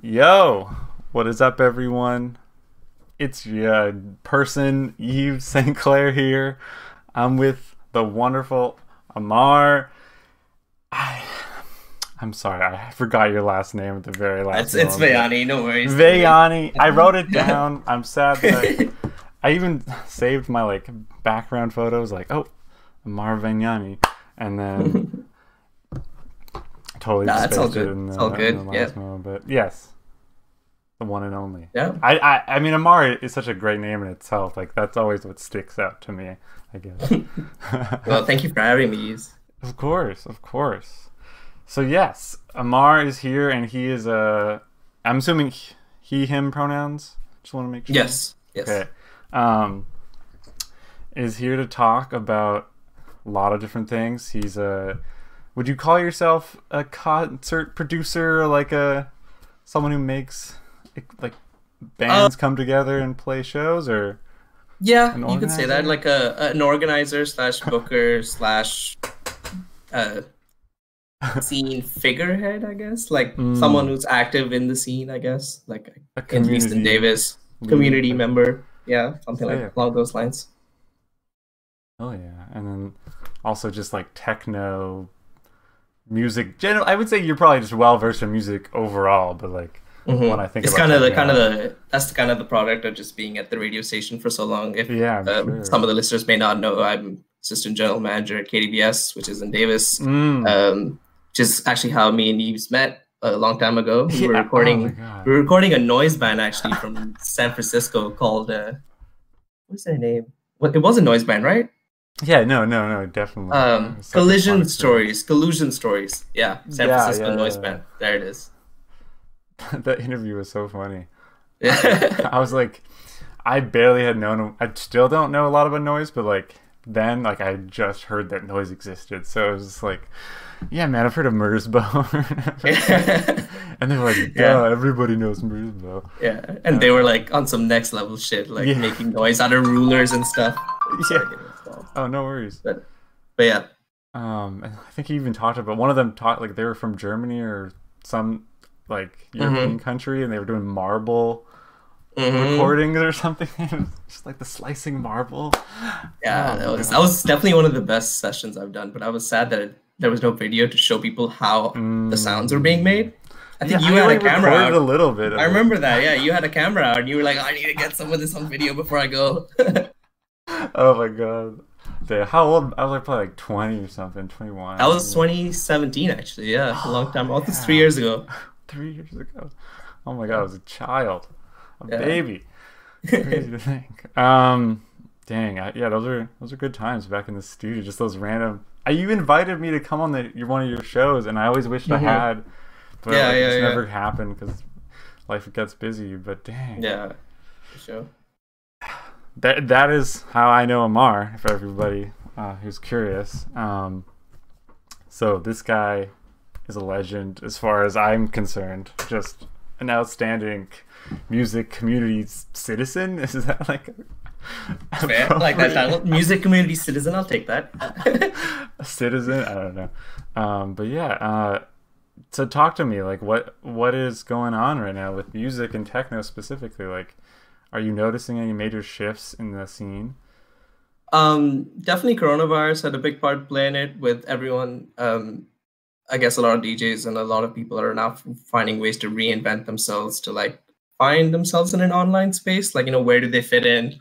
Yo, what is up, everyone? It's your person, Yves St. Clair here. I'm with the wonderful Ammaar. I, I'm sorry, I forgot your last name at the very last. It's, it's. Vayani, no worries. Vayani. I wrote it down. I'm sad that I, I even saved my like background photos, like oh, Ammaar Vayani, and then totally Nah, it's all spaced it good. in the, It's all good, yeah. moment. But yes, the one and only. Yeah. I, I I mean Ammaar is such a great name in itself. Like that's always what sticks out to me. I guess. Well, thank you for having me. Of course, of course. So yes, Ammaar is here, and he is a. I'm assuming he him pronouns. Just want to make sure. Yes. Yes. Okay. Um, is here to talk about a lot of different things. He's a. Would you call yourself a concert producer, or like a someone who makes like bands Uh, come together and play shows, or Yeah, you could say that, like a an organizer slash booker slash uh scene figurehead, I guess. Like Mm. someone who's active in the scene, I guess. Like a in Houston Davis, community member. Yeah, something like Yeah. along those lines. Oh yeah, and then also just like techno music. General, I would say you're probably just well versed in music overall, but like Mhm. when I think it's kind of the kind of the that's the kind of the product of just being at the radio station for so long. If yeah, um, sure. some of the listeners may not know, I'm assistant general manager at KDVS, which is in Davis. Mm. um, which is actually how me and Yves met a long time ago. We were Yeah, recording. oh we were recording a noise band actually from San Francisco called uh, what's their name? What it was a noise band, right? Yeah, no, no, no, definitely. Um, It's such a collision stories, collusion stories. Yeah, San Yeah, Francisco yeah, noise yeah. band. There it is. that interview was so funny. Yeah. I was like, I barely had known. I still don't know a lot about noise, but like then, like I just heard that noise existed, so it was just like, yeah, man, I've heard of Merzbow. and they were like, Yeah. everybody knows Merzbow. yeah, and they were like on some next level shit, like making noise out of rulers and stuff. Yeah. Oh, no worries. But, but yeah, Um, I think he even talked about one of them taught like they were from Germany or some like European country, and they were doing marble Mhm. recordings or something. It just like the slicing marble. Yeah, Oh that was God. that was definitely one of the best sessions I've done. But I was sad that it, there was no video to show people how the sounds were being made. I think Yeah, you I, had a camera out. a little bit. I it. remember that. Yeah, you had a camera out, and you were like, "I need to get some of this on video before I go." Oh my god. Dude, how old? I was like probably like twenty or something, twenty one. that was 2017, actually. Yeah, a long time. Oh, this three years ago. three years ago. Oh my god, I was a child, a Yeah. baby. Crazy to think. Um, dang, I, yeah, those are those are good times back in the studio. Just those random. Uh, you invited me to come on the your one of your shows, and I always wished I Mhm. had, but Yeah, like, it yeah, just yeah. never happened because life gets busy. But dang, Yeah, for sure. That that is how I know Ammaar. For everybody uh, who's curious, um, so this guy is a legend as far as I'm concerned. Just an outstanding music community citizen. Is that like Fair. Like that title, music community citizen. I'll take that. a citizen? I don't know. Um, but yeah, uh, so talk to me. Like, what what is going on right now with music and techno specifically? Like, are you noticing any major shifts in the scene? Um, definitely coronavirus had a big part playing it with everyone. Um, I guess a lot of DJs and a lot of people are now finding ways to reinvent themselves to like find themselves in an online space. Like, you know, where do they fit in?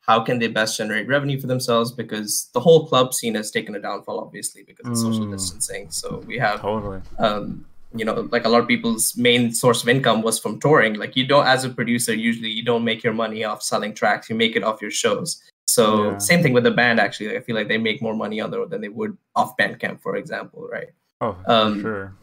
How can they best generate revenue for themselves? Because the whole club scene has taken a downfall, obviously, because of social Mm. distancing. So we have Totally. um, you know, like a lot of people's main source of income was from touring. Like you don't, as a producer, usually you don't make your money off selling tracks. You make it off your shows. So Yeah. same thing with the band. Actually, I feel like they make more money on the road than they would off Bandcamp, for example, right? Oh, Um, sure.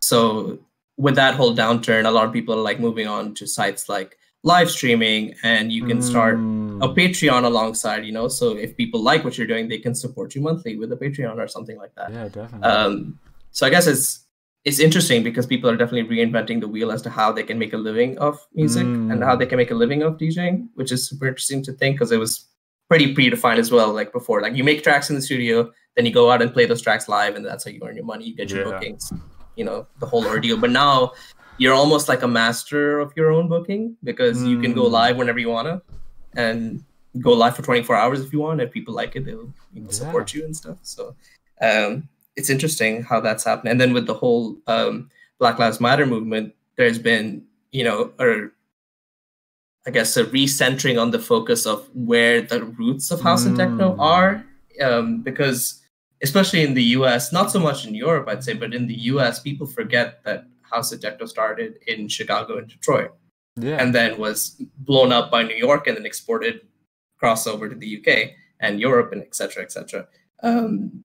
So with that whole downturn, a lot of people are like moving on to sites like live streaming, and you can start Mm. a Patreon alongside. You know, so if people like what you're doing, they can support you monthly with a Patreon or something like that. Yeah, definitely. Um, so I guess it's it's interesting because people are definitely reinventing the wheel as to how they can make a living of music and how Mm. they can make a living of DJing, which is super interesting to think because it was pretty predefined as well. Like before, like you make tracks in the studio, then you go out and play those tracks live, and that's how you earn your money, you get your Yeah. bookings, you know, the whole ordeal. But now you're almost like a master of your own booking because mm. you can go hmm. live whenever you wanna, and go live for 24 hours if you want. If people like it, they'll you know, support yeah. you and stuff. So um, it's interesting how that's happened. And then with the whole um, Black Lives Matter movement, there's been you know or I guess a recentering on the focus of where the roots of house mm. and techno are, um, because especially in the U.S., not so much in Europe, I'd say, but in the U.S., people forget that house and techno started in Chicago and Detroit, yeah. and then was blown up by New York and then exported crossover to the UK and Europe and etc. etc. Um,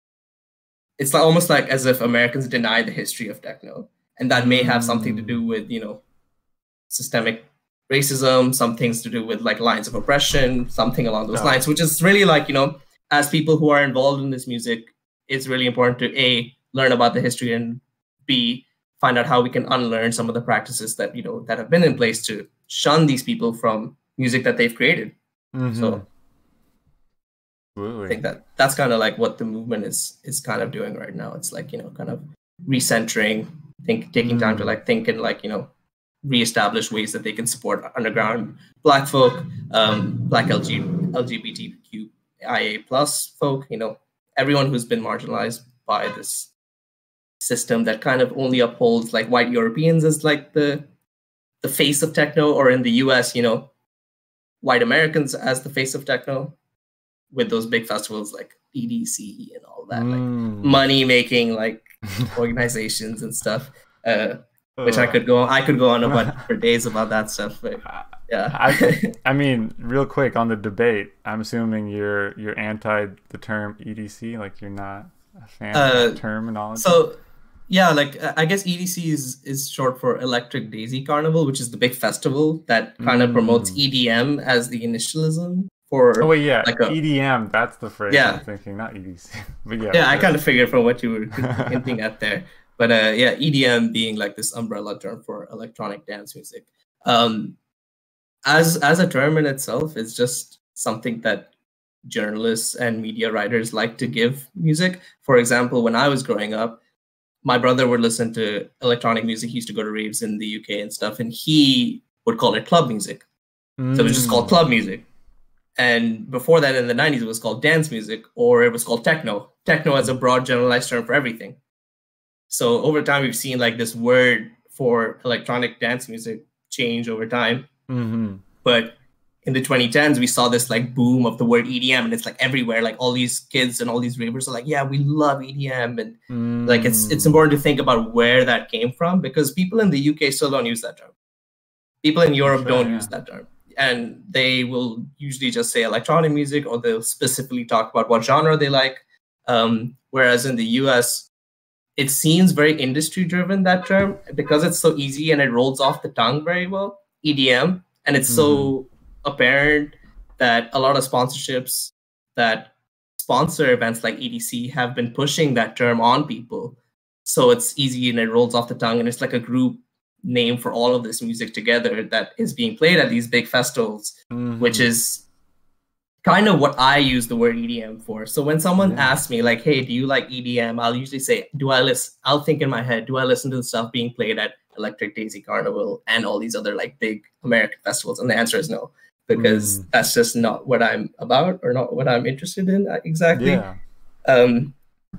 it's like, almost like as if Americans deny the history of techno, and that may have something to do hmm. with you know systemic racism, some things to do with like lines of oppression, something along those lines, which is really like, you know, as people who are involved in this music, it's really important to A, learn about the history and B, find out how we can unlearn some of the practices that, you know, that have been in place to shun these people from music that they've created. Mm-hmm. So Absolutely. I think that that's kind of like what the movement is is kind of doing right now. It's like, you know, kind of recentering, think taking time to mm. like think and like, you know, reestablish ways that they can support underground black folk um, black LG, lgbtqia plus folk you know everyone who's been marginalized by this system that kind of only upholds like white europeans as like the the face of techno or in the us you know white americans as the face of techno with those big festivals like edc and all that mm. like money making like organizations and stuff uh, which I could go on, I could go on about for days about that stuff. But yeah, I, I mean, real quick on the debate, I'm assuming you're you're anti the term EDC, like you're not a fan uh, of terminology. So yeah, like I guess EDC is is short for Electric Daisy Carnival, which is the big festival that kind of mm. promotes EDM as the initialism for. Oh wait, yeah, like a, EDM. That's the phrase yeah. I'm thinking, not EDC. but yeah, yeah, I kind of figured from what you were hinting at there. But uh, yeah, EDM being like this umbrella term for electronic dance music. Um, as as a term in itself, it's just something that journalists and media writers like to give music. For example, when I was growing up, my brother would listen to electronic music. He used to go to raves in the UK and stuff, and he would call it club music. Mm. So it was just called club music. And before that, in the 90s, it was called dance music or it was called techno. Techno as a broad generalized term for everything. So over time, we've seen like this word for electronic dance music change over time. Mm-hmm. But in the 2010s, we saw this like boom of the word EDM, and it's like everywhere. Like all these kids and all these ravers are like, "Yeah, we love EDM," and mm. like it's it's important to think about where that came from because people in the UK still don't use that term. People in Europe sure, don't yeah. use that term, and they will usually just say electronic music, or they'll specifically talk about what genre they like. Um, whereas in the US, it seems very industry driven that term because it's so easy and it rolls off the tongue very well edm and it's mm-hmm. so apparent that a lot of sponsorships that sponsor events like edc have been pushing that term on people so it's easy and it rolls off the tongue and it's like a group name for all of this music together that is being played at these big festivals mm-hmm. which is kind of what I use the word EDM for. So when someone yeah. asks me like, "Hey, do you like EDM?" I'll usually say, "Do I listen?" I'll think in my head, "Do I listen to the stuff being played at Electric Daisy Carnival and all these other like big American festivals?" And the answer is no, because mm. that's just not what I'm about or not what I'm interested in uh, exactly. Yeah. Um,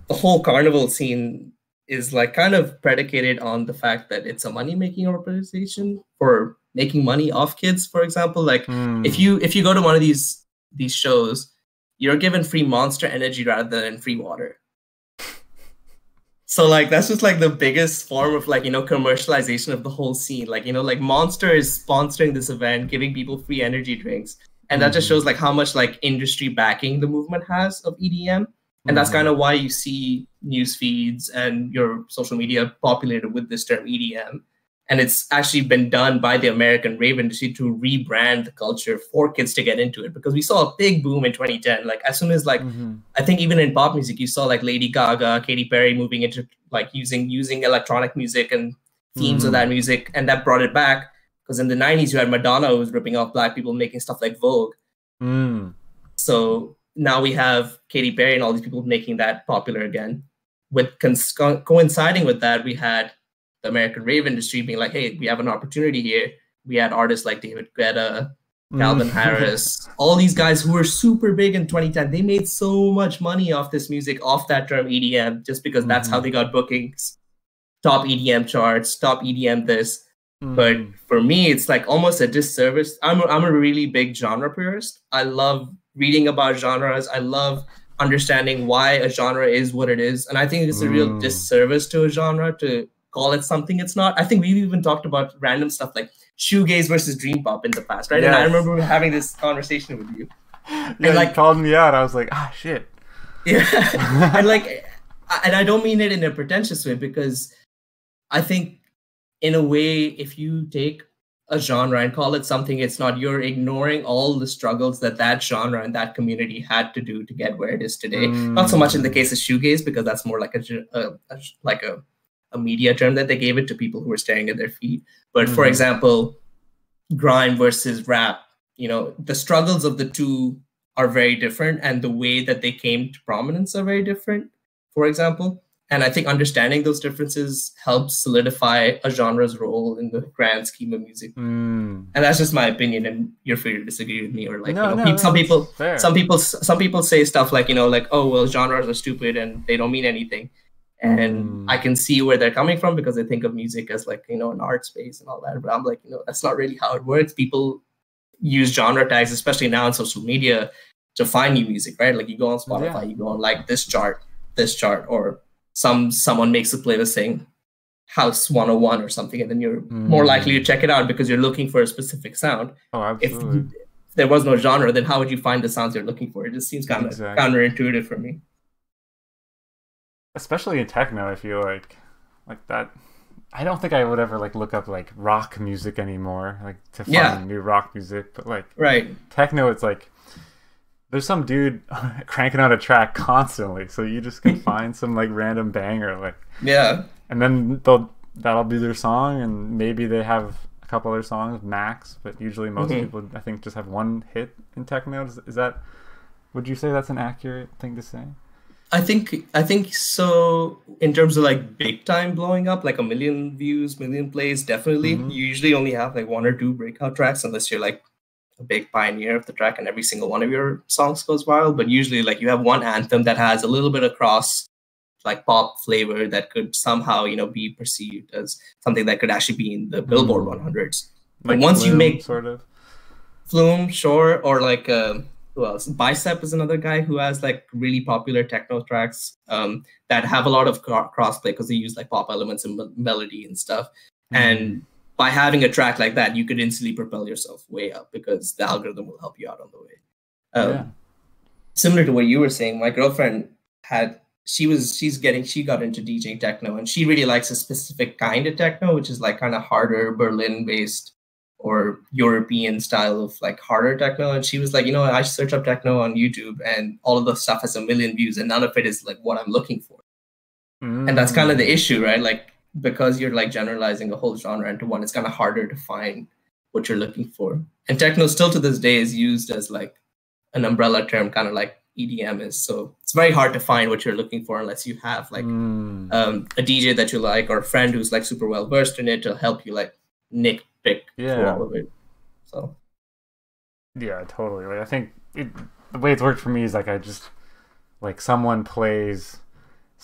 the whole carnival scene is like kind of predicated on the fact that it's a money making organization for making money off kids for example like mm. if you if you go to one of these these shows, you're given free monster energy rather than free water. So like that's just like the biggest form of like you know commercialization of the whole scene. Like you know like Monster is sponsoring this event, giving people free energy drinks, and that mm-hmm. just shows like how much like industry backing the movement has of EDM. And that's kind of why you see news feeds and your social media populated with this term EDM and it's actually been done by the American rave industry to rebrand the culture for kids to get into it because we saw a big boom in 2010. Like as soon as like mm-hmm. I think even in pop music, you saw like Lady Gaga, Katy Perry moving into like using using electronic music and themes mm-hmm. of that music, and that brought it back. Because in the 90s, you had Madonna who was ripping off black people making stuff like Vogue. Mm. So now we have Katy Perry and all these people making that popular again. With co- coinciding with that, we had the American rave industry being like, hey, we have an opportunity here. We had artists like David Guetta, Calvin Mm. Harris, all these guys who were super big in 2010. They made so much money off this music, off that term EDM, just because that's how Mhm. they got bookings, top EDM charts, top EDM this. But Mm. for me, it's like almost a disservice. I'm a, I'm a really big genre purist. I love reading about genres. I love understanding why a genre is what it is, and I think it's a real Mm. disservice to a genre to call it something it's not. I think we've even talked about random stuff like shoegaze versus dream pop in the past, right? And I remember having this conversation with you. yeah, you like- called me out. I was like, ah, shit. Yeah, and like, and I don't mean it in a pretentious way because I think, in a way, if you take a genre and call it something it's not, you're ignoring all the struggles that that genre and that community had to do to get where it is today. Not so much in the Mm. case of shoegaze because that's more like a, a, a like a a media term that they gave it to people who were staring at their feet. But for Mhm. example, grime versus rap, you know, the struggles of the two are very different and the way that they came to prominence are very different, for example. And I think understanding those differences helps solidify a genre's role in the grand scheme of music. Mm. And that's just my opinion, and you're free to disagree with me or like no, you know, no, some people fair. some people some people say stuff like you know like oh well genres are stupid and they don't mean anything and Mm. i can see where they're coming from because they think of music as like you know an art space and all that but i'm like you know that's not really how it works people use genre tags especially now on social media to find new music right like you go on spotify Yeah. you go on like this chart this chart or some someone makes a playlist saying house 101 or something and then you're more Mm. likely to check it out because you're looking for a specific sound Oh, if absolutely. if there was no genre, then how would you find the sounds you're looking for? It just seems kind of Exactly. counterintuitive for me. especially in techno i feel like like that i don't think i would ever like look up like rock music anymore like to find Yeah. new rock music but like Right. techno it's like there's some dude cranking out a track constantly so you just can find some like random banger like Yeah. and then they'll that'll be their song and maybe they have a couple other songs max but usually most Mhm. people i think just have one hit in techno is, is that would you say that's an accurate thing to say I think I think so in terms of like big time blowing up, like a million views, million plays, definitely. Mhm. You usually only have like one or two breakout tracks unless you're like a big pioneer of the track and every single one of your songs goes viral. But usually like you have one anthem that has a little bit of cross like pop flavor that could somehow, you know, be perceived as something that could actually be in the Billboard Mm. 100s. But like once you make- sort of Flume, sure, or like uh, who else? Bicep is another guy who has like really popular techno tracks um, that have a lot of cro- crossplay because they use like pop elements and me- melody and stuff. Mm-hmm. And by having a track like that, you could instantly propel yourself way up because the algorithm will help you out on the way. Um, yeah. Similar to what you were saying, my girlfriend had she was she's getting she got into DJing techno and she really likes a specific kind of techno, which is like kind of harder Berlin based or European style of like harder techno. And she was like, you know, I search up techno on YouTube and all of the stuff has a million views and none of it is like what I'm looking for. And that's kind of the Mm. issue, right? Like because you're like generalizing a whole genre into one, it's kind of harder to find what you're looking for. And techno still to this day is used as like an umbrella term, kind of like EDM is. So it's very hard to find what you're looking for unless you have like Mm. um, a DJ that you like or a friend who's like super well versed in it to help you like nick pick Yeah. all of it. So Yeah, totally. Like I think it, the way it's worked for me is like I just like someone plays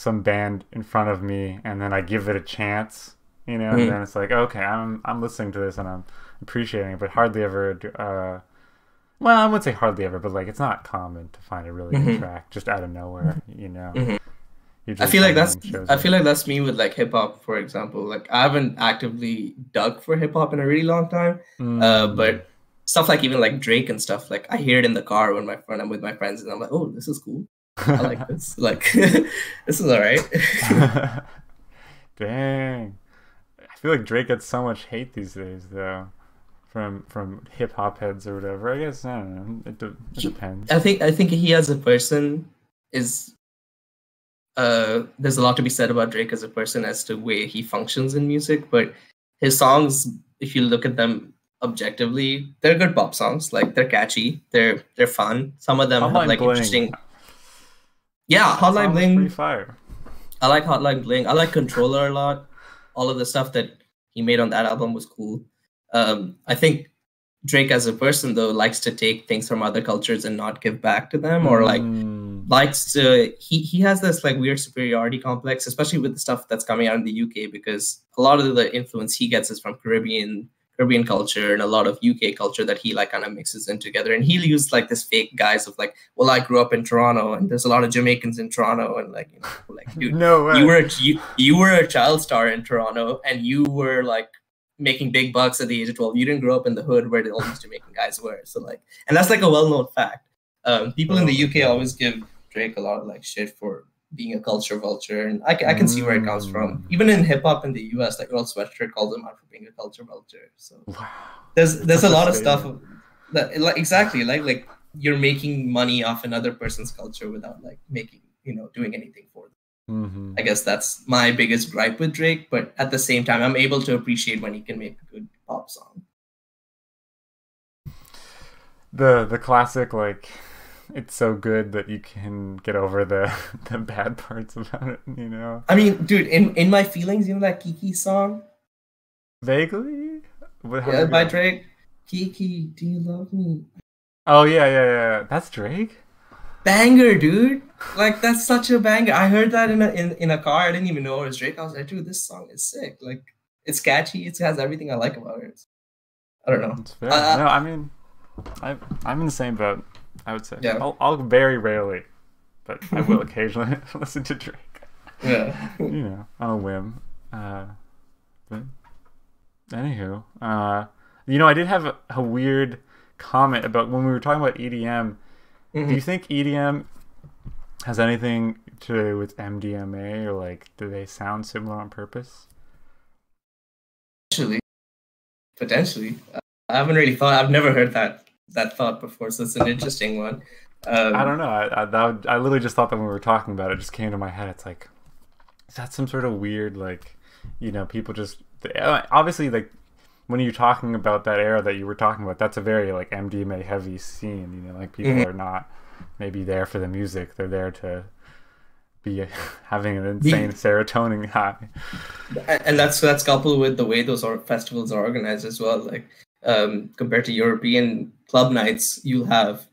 some band in front of me, and then I give it a chance, you know, Mhm. and then it's like okay, I'm I'm listening to this and I'm appreciating it, but hardly ever. do- Uh, well, I wouldn't say hardly ever, but like it's not common to find a really good Mhm. track just out of nowhere, you know. Mhm. I feel like that's I feel like that's me with like hip hop, for example. Like I haven't actively dug for hip hop in a really long time. Uh, Mm. but stuff like even like Drake and stuff, like I hear it in the car when my friend I'm with my friends and I'm like, oh, this is cool. I like this. Like this is all right. Dang. I feel like Drake gets so much hate these days, though, from from hip hop heads or whatever. I guess I don't know. It, de- it depends. I think I think he as a person is uh there's a lot to be said about Drake as a person as to way he functions in music, but his songs, if you look at them objectively, they're good pop songs. Like they're catchy, they're they're fun. Some of them Hotline have like Bling. interesting Yeah, Hotline pretty Bling. fire. I like Hotline Bling. I like Controlla a lot. all of the stuff that he made on that album was cool. Um, I think Drake as a person though likes to take things from other cultures and not give back to them, or like Mm. likes to he he has this like weird superiority complex, especially with the stuff that's coming out in the UK because a lot of the influence he gets is from Caribbean Caribbean culture and a lot of UK culture that he like kind of mixes in together. And he'll use like this fake guise of like, well, I grew up in Toronto and there's a lot of Jamaicans in Toronto and like you know like dude no way. you were a, you, you were a child star in Toronto and you were like making big bucks at the age of 12 you didn't grow up in the hood where all these Jamaican guys were so like and that's like a well-known fact um, people in the UK always give Drake a lot of like shit for being a culture vulture and I, I can see where it comes from Mm. even in hip-hop in the US like Earl Sweatshirt calls him out for being a culture vulture so wow. there's there's a lot of stuff that like exactly like like you're making money off another person's culture without like making you know doing anything for them hmm I guess that's my biggest gripe with Drake. But at the same time, I'm able to appreciate when he can make a good pop song. The the classic like it's so good that you can get over the the bad parts about it, you know. I mean, dude, in, in my feelings, you know that Kiki song Vaguely? What, yeah, by go? Drake? Kiki, do you love me? Oh yeah, yeah, yeah. That's Drake? Banger, dude. Like that's such a banger. I heard that in a in, in a car. I didn't even know it was Drake. I was like, dude, this song is sick. Like it's catchy. It has everything I like about it. I don't know. It's fair. Uh, no, I mean I I'm in the same boat, I would say. Yeah. I'll, I'll very rarely, but I will occasionally listen to Drake. Yeah. you know, on a whim. Uh, but anywho, uh, you know, I did have a, a weird comment about when we were talking about EDM. Do you Mhm. think EDM has anything to do with MDMA, or like, do they sound similar on purpose? Potentially. Potentially. I haven't really thought. I've never heard that that thought before. So it's an interesting one. Um, I don't know. I I, that I literally just thought that when we were talking about it, it just came to my head. It's like, is that some sort of weird like, you know, people just uh, obviously like when you're talking about that era that you were talking about, that's a very like MDMA heavy scene. You know, like people Mhm. are not maybe there for the music; they're there to be having an insane serotonin high. and and that's that's coupled with the way those festivals are organized as well like um compared to european club nights you'll have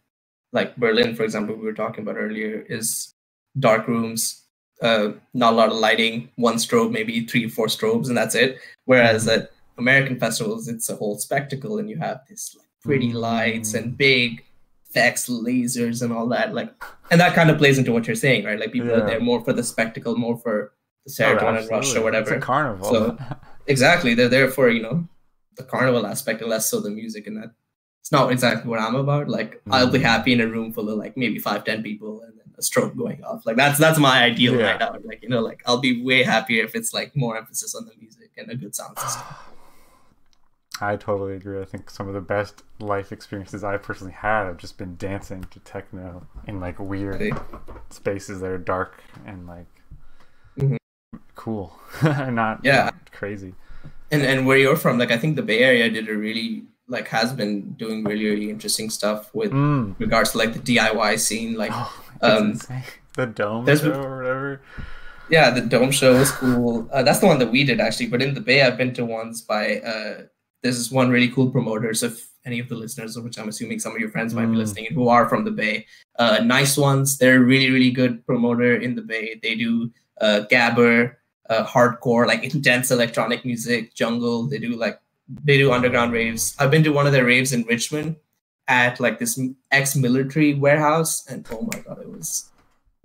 like berlin for example we were talking about earlier is dark rooms uh not a lot of lighting one strobe maybe three four strobes and that's it whereas at american festivals it's a whole spectacle and you have this like pretty lights and big effects lasers and all that like and that kind of plays into what you're saying right like people Yeah. are there more for the spectacle more for the Oh, serotonin rush absolutely. or whatever It's a carnival. So- exactly they're there for you know the carnival aspect and less so the music and that it's not exactly what i'm about like i'll be Mm. happy in a room full of like maybe five ten people and then a strobe going off like that's that's my ideal Yeah. night out like you know like i'll be way happier if it's like more emphasis on the music and a good sound system I totally agree. I think some of the best life experiences I've personally had have just been dancing to techno in like weird spaces that are dark and like Mhm. cool not Yeah. not crazy. and and where you're from like i think the bay area did a really like has been doing really really interesting stuff with Mm. regards to like the diy scene like Oh, Um. The dome show or whatever. Yeah, the dome show was cool. Uh, that's the one that we did actually. But in the Bay, I've been to ones by uh, there's this one really cool promoter. So if any of the listeners, which I'm assuming some of your friends might be Mm. listening, who are from the Bay, uh, nice ones. They're a really really good promoter in the Bay. They do uh, gabber, uh, hardcore, like intense electronic music, jungle. They do like they do underground raves. I've been to one of their raves in Richmond at like this ex-military warehouse, and oh my god, it was.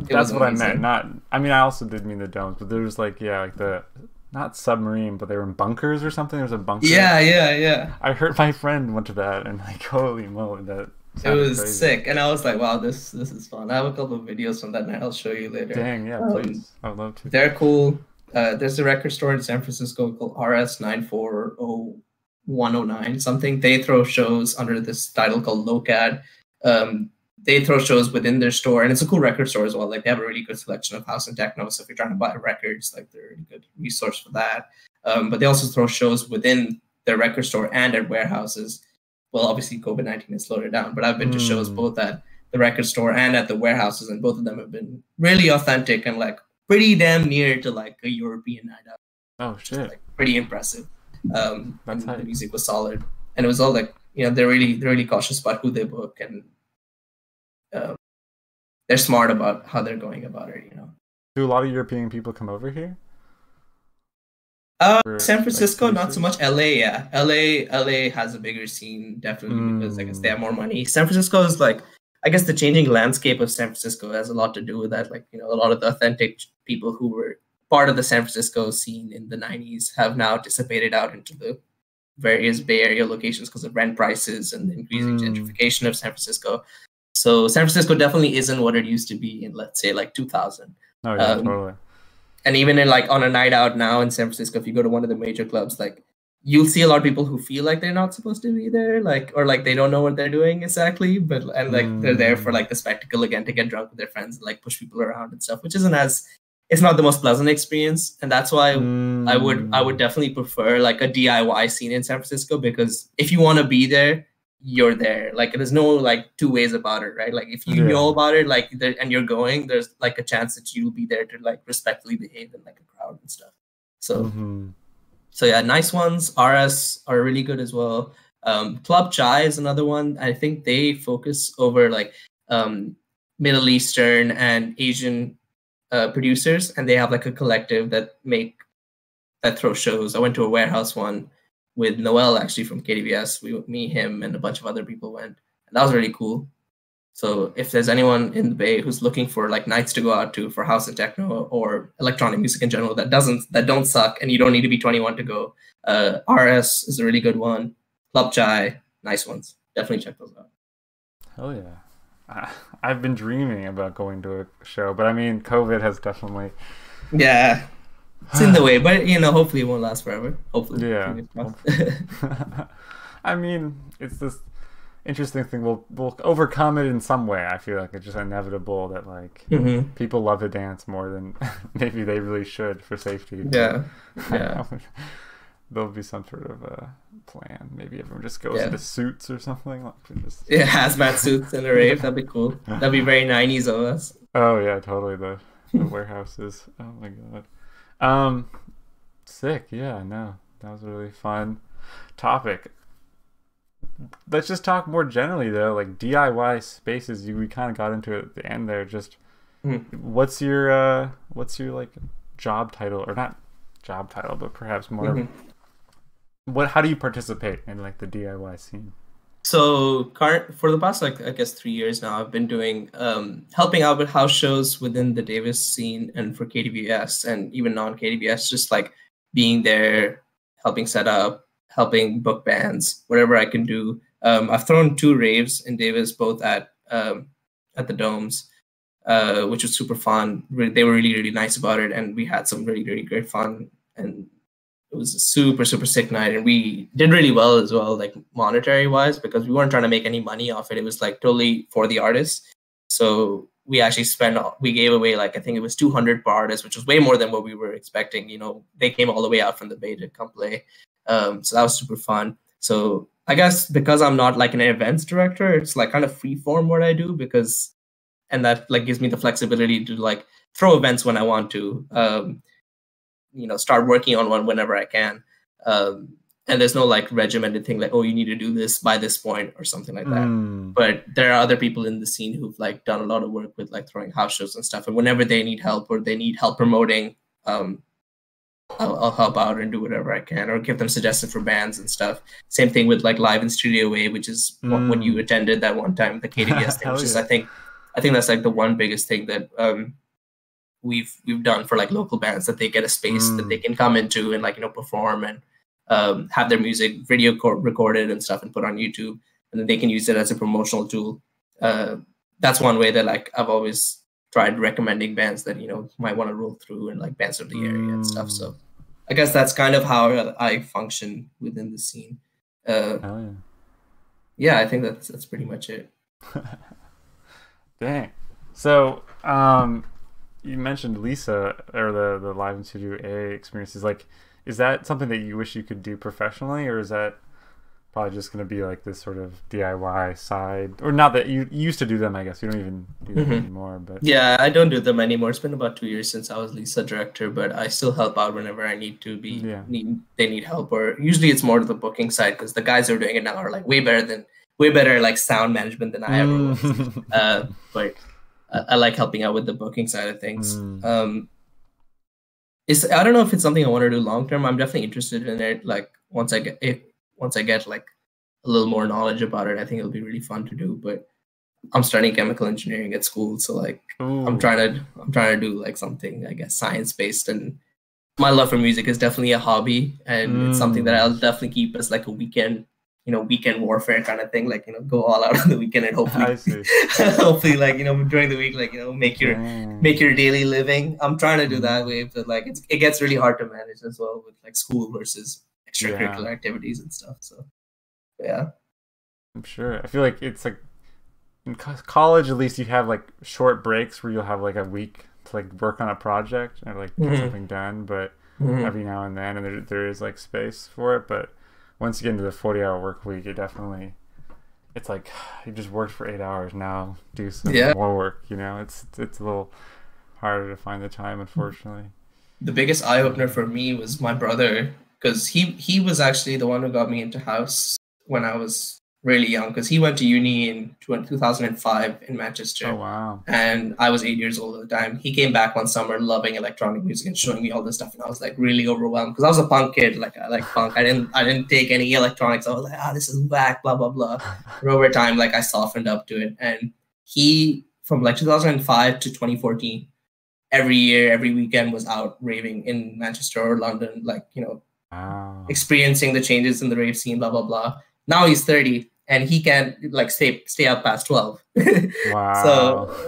it That's was what I meant. Not. I mean, I also did mean the domes, but there was like yeah, like the not submarine, but they were in bunkers or something. There was a bunker. Yeah, yeah, yeah. I heard my friend went to that, and like holy moly, that It was crazy. sick, and I was like, "Wow, this this is fun." I have a couple of videos from that night. I'll show you later. Dang, yeah, Um, please. I would love to. They're cool. Uh, there's a record store in San Francisco called RS nine four zero one zero nine something. They throw shows under this title called Locad. Um, they throw shows within their store, and it's a cool record store as well. Like they have a really good selection of house and techno. So if you're trying to buy records, like they're a really good resource for that. Um, but they also throw shows within their record store and at warehouses. Well, obviously COVID nineteen has slowed it down, but I've been to shows Hmm. both at the record store and at the warehouses, and both of them have been really authentic and like pretty damn near to like a European night out. Oh shit. like pretty impressive. Um, That's and the music was solid, and it was all like you know they're really they're really cautious about who they book and um, they're smart about how they're going about it. You know. Do a lot of European people come over here? Uh, For, San like, Francisco, not so much. LA, yeah. LA, LA has a bigger scene definitely because I guess they Mm. have more money. San Francisco is like, I guess the changing landscape of San Francisco has a lot to do with that. Like, you know, a lot of the authentic people who were part of the San Francisco scene in the '90s have now dissipated out into the various Bay Area locations because of rent prices and the increasing Mm. gentrification of San Francisco. So San Francisco definitely isn't what it used to be in, let's say, like 2000 Oh yeah, Um, totally. and even in like on a night out now in San Francisco, if you go to one of the major clubs, like you'll see a lot of people who feel like they're not supposed to be there, like or like they don't know what they're doing exactly, but and like they're there for Mm. like the spectacle again to get drunk with their friends and like push people around and stuff, which isn't as it's not the most pleasant experience, and that's why I would I would Mm. definitely prefer like a DIY scene in San Francisco because if you want to be there, you're there. Like there's no like two ways about it, right? Like if you Yeah. know about it, like there, and you're going, there's like a chance that you'll be there to like respectfully behave in like a crowd and stuff. So Mhm. so yeah, nice ones. RS are really good as well. Um, Club Chai is another one. I think they focus over like um, Middle Eastern and Asian uh, producers, and they have like a collective that make that throw shows. I went to a warehouse one with Noel actually from KDVS. We, me, him, and a bunch of other people went, and that was really cool. So if there's anyone in the Bay who's looking for like nights to go out to for house and techno or electronic music in general that doesn't that don't suck and you don't need to be 21 to go, uh, RS is a really good one. Club Chai, nice ones. Definitely check those out. Hell yeah. I've been dreaming about going to a show, but I mean, COVID has definitely. Yeah, it's in the way, but you know, hopefully it won't last forever. Hopefully, Yeah. I mean, it's this interesting thing. We'll we'll overcome it in some way. I feel like it's just inevitable that like Mhm. people love to dance more than maybe they really should for safety. Yeah, yeah. There'll be some sort of a plan. Maybe everyone just goes Yeah. into suits or something. Like just... Yeah, hazmat suits and a rave. That'd be cool. That'd be very 90s of us. Oh yeah, totally. The, the warehouses. Oh my god. Um, sick. Yeah, no, that was a really fun topic. Let's just talk more generally though, like DIY spaces. You we kind of got into it at the end there. Just Mhm. what's your uh, what's your like job title or not job title, but perhaps more. Mhm. What? How do you participate in like the DIY scene? So current for the past like I guess three years now, I've been doing um, helping out with house shows within the Davis scene and for KDVS and even non KDVS, just like being there, helping set up, helping book bands, whatever I can do. Um, I've thrown two raves in Davis, both at um, at the domes, uh, which was super fun. They were really really nice about it, and we had some really really great fun and it was a super super sick night and we did really well as well like monetary wise because we weren't trying to make any money off it. It was like totally for the artists. So we actually spent we gave away like i think it was 200 per artist which was way more than what we were expecting you know? They came all the way out from the bay to come play. Um, so that was super fun. So i guess because i'm not like an events director it's like kind of free form what i do because and that like gives me the flexibility to like throw events when i want to. Um, you know start working on one whenever i can. Um, and there's no like regimented thing like oh you need to do this by this point or something like that. Mm, but there are other people in the scene who've like done a lot of work with like throwing house shows and stuff. And whenever they need help or they need help promoting um I'll, I'll help out and do whatever i can or give them suggestions for bands and stuff. Same thing with like live in studio a which is what when you Mm. attended that one time the kdvs thing which is i think i think that's like the one biggest thing that um we've we've done for like local bands that they get a space that Mm. they can come into and like you know perform and um, have their music video co- recorded and stuff and put on YouTube, and then they can use it as a promotional tool. Uh, that's one way that like I've always tried recommending bands that you know might want to roll through and like bands of the area and stuff. So I guess that's kind of how I function within the scene. Uh, hell yeah. yeah, I think that's that's pretty much it. Dang. So, um, you mentioned Lisa or the the live in studio A experiences. Like, is that something that you wish you could do professionally, or is that probably just going to be like this sort of DIY side, or not that you, you used to do them. I guess you don't even do them Mhm. anymore. But Yeah, I don't do them anymore. It's been about two years since I was Lisa director, but I still help out whenever I need to be. Yeah. Need, they need help, or usually it's more to the booking side because the guys who are doing it now are like way better than way better like sound management than I ever was. Uh, but I, I like helping out with the booking side of things. Mm. Um, it's I don't know if it's something I want to do long term. I'm definitely interested in it. Like once I get if once I get like a little more knowledge about it, I think it'll be really fun to do. But I'm studying chemical engineering at school, so like I'm trying to I'm trying to do like something I guess science based and my love for music is definitely a hobby and it's something that Mm. I'll definitely keep as like a weekend you know weekend warfare kind of thing like you know go all out on the weekend and I hopefully hopefully like you know during the week like you know make your make your daily living I'm trying to do Mm. that way but like it's, it gets really hard to manage as well with like school versus extracurricular Yeah. activities and stuff so yeah I'm sure. I feel like it's like in college, at least you have like short breaks where you'll have like a week to like work on a project or like get Mhm. something done. But Mhm. every now and then, and there, there is like space for it. But once you get into the 40 hour work week, it definitely, it's like you just worked for eight hours. Now do some Yeah. more work. You know, it's it's a little harder to find the time, unfortunately. the biggest eye opener for me was my brother because he he was actually the one who got me into house when I was really young because he went to uni in tw- 2005 in Manchester Oh wow. and I was eight years old at the time. He came back one summer loving electronic music and showing me all this stuff, and I was like really overwhelmed because I was a punk kid. Like I like punk. I didn't I didn't take any electronics. I was like, ah, this is whack, blah blah blah. But over time, like I softened up to it, and he from like 2005 to 2014, every year, every weekend was out raving in Manchester or London, like you know Wow. experiencing the changes in the rave scene, blah blah blah. Now he's 30 and he can't like stay stay up past 12. Wow. so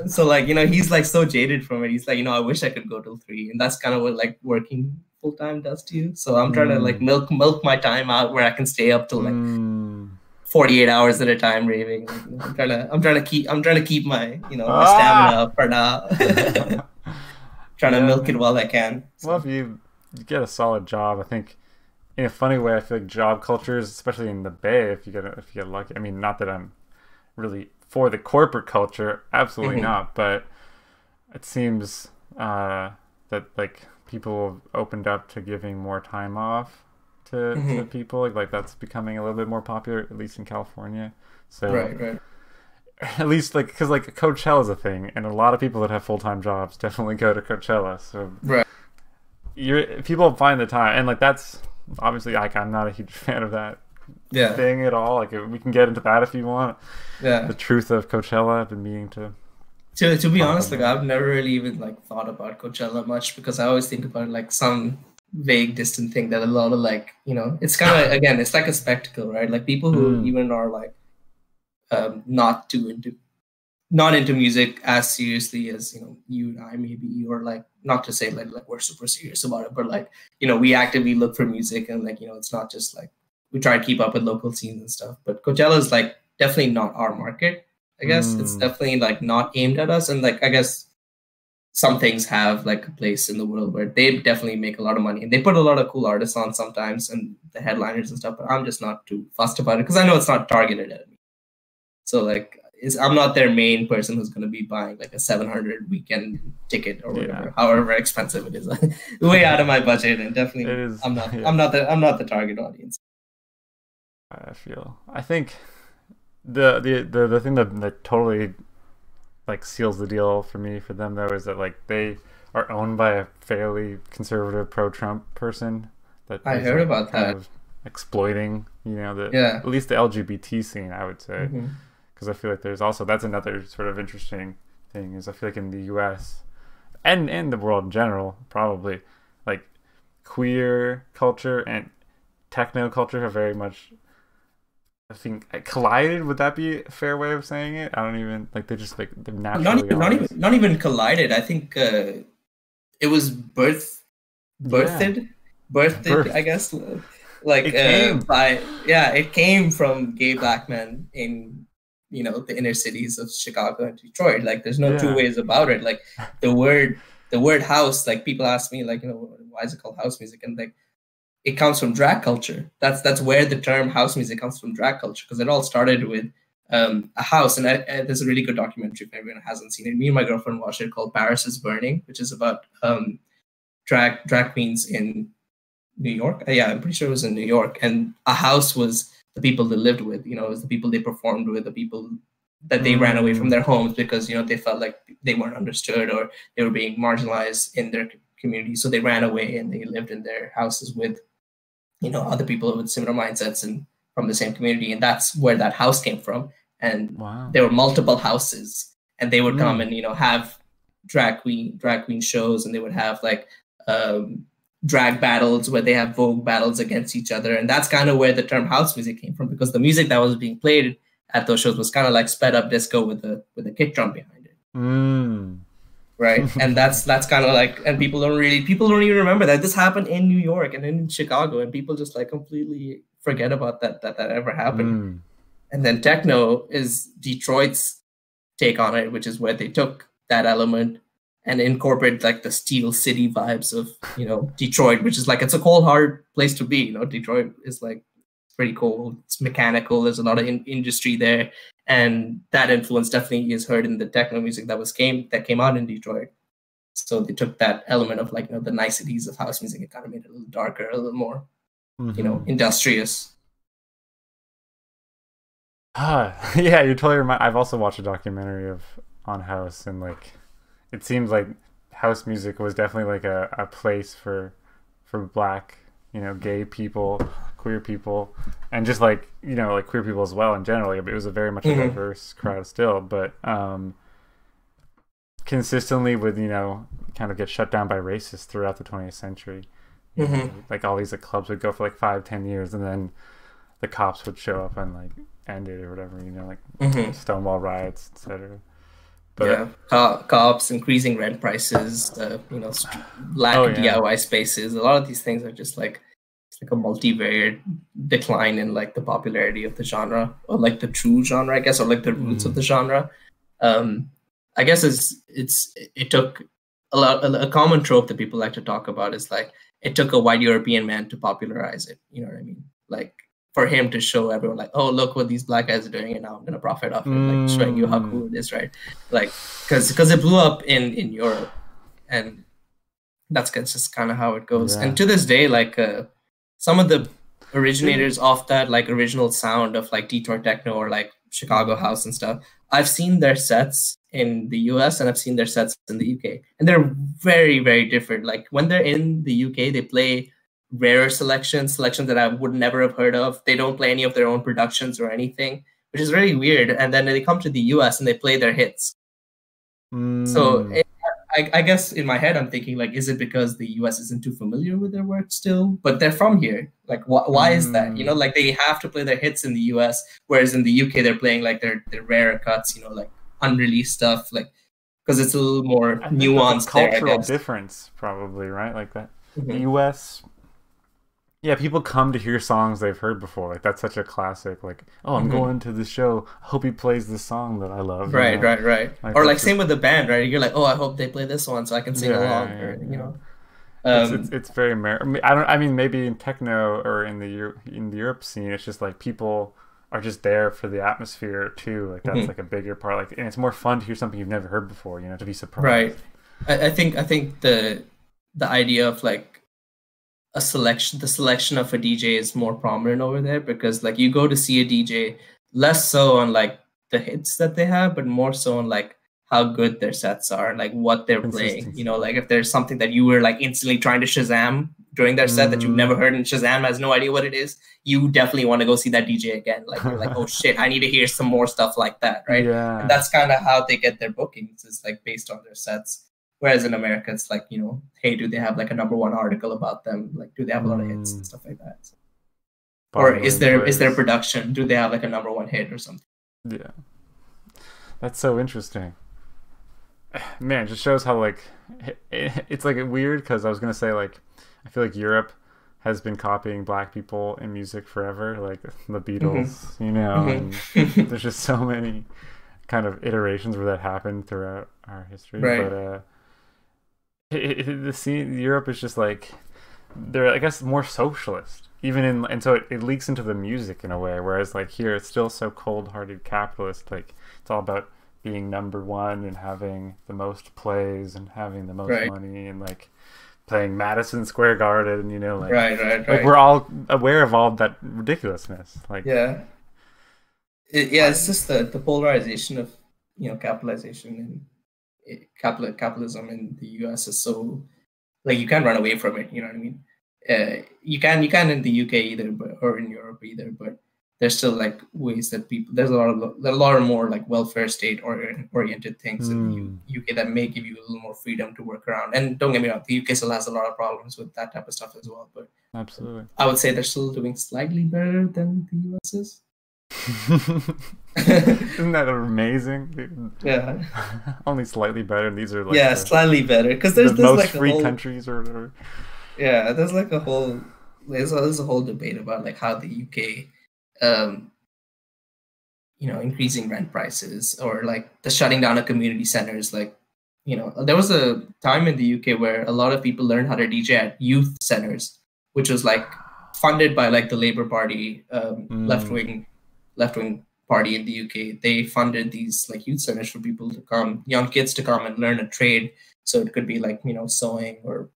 so like you know he's like so jaded from it. He's like you know I wish I could go till three, and that's kind of what like working full time does to you. So I'm trying to like Mm. milk milk my time out where I can stay up till like Mm. 48 hours at a time raving. Like, you know, I'm trying to I'm trying to keep I'm trying to keep my you know my Ah! stamina up for now. trying to milk it while I can. So, Well, if you, you get a solid job, I think in a funny way, I feel like job cultures, especially in the Bay, if you get if you get lucky. I mean, not that I'm really for the corporate culture, absolutely Mhm. not. But it seems uh, that like people have opened up to giving more time off to, to Mhm. people. Like, like that's becoming a little bit more popular, at least in California. So right, right. at least like because like Coachella is a thing, and a lot of people that have full time jobs definitely go to Coachella. So Right. you're people find the time, and like that's obviously like I'm not a huge fan of that Yeah, thing at all. Like we can get into that if you want. yeah. The truth of Coachella, I've been meaning to. To to be honest, like I've never really even like thought about Coachella much because I always think about like some vague, distant thing that a lot of like you know, it's kind of again, it's like a spectacle, right? Like people who Mm. even are like um, not too into not into music as seriously as you know you and I maybe or like not to say like like we're super serious about it, but like you know we actively look for music and like you know it's not just like we try to keep up with local scenes and stuff. But Coachella is like definitely not our market. I guess it's Mm. definitely like not aimed at us, and like I guess some things have like a place in the world where they definitely make a lot of money and they put a lot of cool artists on sometimes and the headliners and stuff. But I'm just not too fussed about it because I know it's not targeted at me. So like, it's, I'm not their main person who's going to be buying like a 700 weekend ticket or whatever, Yeah. however expensive it is. Way out of my budget, and definitely It is. I'm not. yeah. I'm not the. I'm not the target audience. I feel. I think the the the, the thing that, that totally like seals the deal for me for them though is that like they are owned by a fairly conservative pro-Trump person. That I heard like, about kind that. Of exploiting, you know, the Yeah. at least the LGBT scene, I would say, Mhm. Because I feel like there's also that's another sort of interesting thing is I feel like in the U.S. and in the world in general, probably like queer culture and techno culture have very much I think collided. Would that be a fair way of saying it? I don't even like they just like they're naturally Not even, not even, not even collided. I think uh, it was birth, birthed, birthed. Birthed. I guess, like uh, by yeah, it came from gay black men in you know the inner cities of Chicago and Detroit. Like, there's no two ways about it. Like the word, the word house. Like people ask me, like you know, why is it called house music? And like it comes from drag culture. That's that's where the term house music comes from, drag culture, because it all started with um, a house. And I, I, there's a really good documentary if anyone hasn't seen it. Me and my girlfriend watched it called Paris is Burning, which is about um, drag drag queens in New York. Uh, yeah, I'm pretty sure it was in New York. And a house was the people they lived with. You know, it was the people they performed with, the people that they mm. ran away from their homes because you know they felt like they weren't understood or they were being marginalized in their community. So they ran away and they lived in their houses with you know other people with similar mindsets and from the same community. And that's where that house came from. And wow. there were multiple houses, and they would mm. come and you know have drag queen drag queen shows, and they would have like um, drag battles where they have Vogue battles against each other. And that's kind of where the term house music came from because the music that was being played at those shows was kind of like sped up disco with a with a kick drum behind it. Mm. Right. and that's that's kind of like and people don't really people don't even remember that this happened in New York and in Chicago and people just like completely forget about that that that ever happened. Mm. And then techno is Detroit's take on it, which is where they took that element and incorporate like the steel city vibes of you know detroit which is like it's a cold hard place to be you know? Detroit is like pretty cool it's mechanical. There's a lot of in- industry there. And that influence definitely is heard in the techno music that was came that came out in detroit. So they took that element of like you know the niceties of house music and kind of made it a little darker a little more mm-hmm. you know mm-hmm. industrious. Uh, yeah you totally remind i've also watched a documentary of on house and like it seems like house music was definitely like a, a place for for black you know gay people queer people and just like you know like queer people as well in general it was a very much a mm-hmm. diverse crowd still but um consistently would you know kind of get shut down by racists throughout the 20th century mm-hmm. know, like all these like, clubs would go for like five ten years and then the cops would show up and like end it or whatever you know like mm-hmm. stonewall riots etc but yeah, co- co-ops, increasing rent prices, uh, you know, lack oh, of yeah. DIY spaces. A lot of these things are just like it's like a multivariate decline in like the popularity of the genre, or like the true genre, I guess, or like the roots mm. of the genre. Um, I guess it's it's it took a lot. A, a common trope that people like to talk about is like it took a white European man to popularize it. You know what I mean? Like for him to show everyone like, oh, look what these black guys are doing, and now I'm gonna profit off it, like showing you how mm. cool it is, right? Like, because because it blew up in in Europe, and that's just kind of how it goes. Yeah. And to this day, like uh, some of the originators of that like original sound of like Detroit techno or like Chicago house and stuff, I've seen their sets in the US and I've seen their sets in the UK, and they're very very different. Like when they're in the UK, they play rarer selections, selections that I would never have heard of. They don't play any of their own productions or anything, which is really weird. And then they come to the US and they play their hits. Mm. So it, I, I, guess in my head, I'm thinking like, is it because the US isn't too familiar with their work still? But they're from here. Like, wh- why mm. is that? You know, like they have to play their hits in the US, whereas in the UK they're playing like their their rarer cuts. You know, like unreleased stuff, like because it's a little more nuanced. cultural there, difference, probably, right? Like that. Mm-hmm. The US yeah, people come to hear songs they've heard before. Like that's such a classic. Like, oh, I'm mm-hmm. going to the show. I hope he plays this song that I love. Right, know? right, right. Like, or like same with the band, right? You're like, oh, I hope they play this one so I can sing yeah, along, yeah, or you know. Um, it's, it's, it's, very Amer- I don't. I mean, maybe in techno or in the Euro- in the Europe scene, it's just like people are just there for the atmosphere too. Like that's mm-hmm. like a bigger part. Like, and it's more fun to hear something you've never heard before. You know, to be surprised. Right. I, I think I think the the idea of like a selection the selection of a dj is more prominent over there because like you go to see a dj less so on like the hits that they have but more so on like how good their sets are like what they're playing you know like if there's something that you were like instantly trying to shazam during their set mm. that you've never heard and shazam has no idea what it is you definitely want to go see that dj again. Like like oh shit i need to hear some more stuff like that right? Yeah. and that's kind of how they get their bookings is like based on their sets Whereas in America, it's like, you know, hey, do they have like a number one article about them? Like, do they have a lot of hits and mm. stuff like that? So, or is there is there production? Do they have like a number one hit or something? Yeah, that's so interesting. Man, just shows how like it's like weird because I was gonna say like I feel like Europe has been copying black people in music forever, like the Beatles, mm-hmm. you know. Mm-hmm. And there's just so many kind of iterations where that happened throughout our history. Right. But uh, it, it, the scene Europe is just like they're I guess more socialist. Even in and so it, it leaks into the music in a way. Whereas like here it's still so cold-hearted capitalist. Like it's all about being number one and having the most plays and having the most Right. money and like playing Madison Square Garden. You know, like right, right, like we're all aware of all that ridiculousness. Like Yeah. It, yeah, it's just the, the polarization of you know capitalization and it, capital, capitalism in the U.S. is so like you can't run away from it. You know what I mean? Uh, you can you can in the UK either, but or in Europe either, but there's still like ways that people there's a lot of there's a lot of more like welfare state or oriented things in the Hmm. UK that may give you a little more freedom to work around. And don't get me wrong, the UK still has a lot of problems with that type of stuff as well. But absolutely. I would say they're still doing slightly better than the US is. Isn't that amazing? dude? Yeah. Only slightly better. These are like yeah, the, slightly better because the there's, there's most like free whole, countries or whatever. yeah there's like a whole there's a, there's a whole debate about like how the UK um you know increasing rent prices or like the shutting down of community centers like you know there was a time in the UK where a lot of people learned how to DJ at youth centers which was like funded by like the Labour Party um, Mm. left wing left wing party in the UK they funded these like youth centers for people to come young kids to come and learn a trade. So it could be like you know sewing or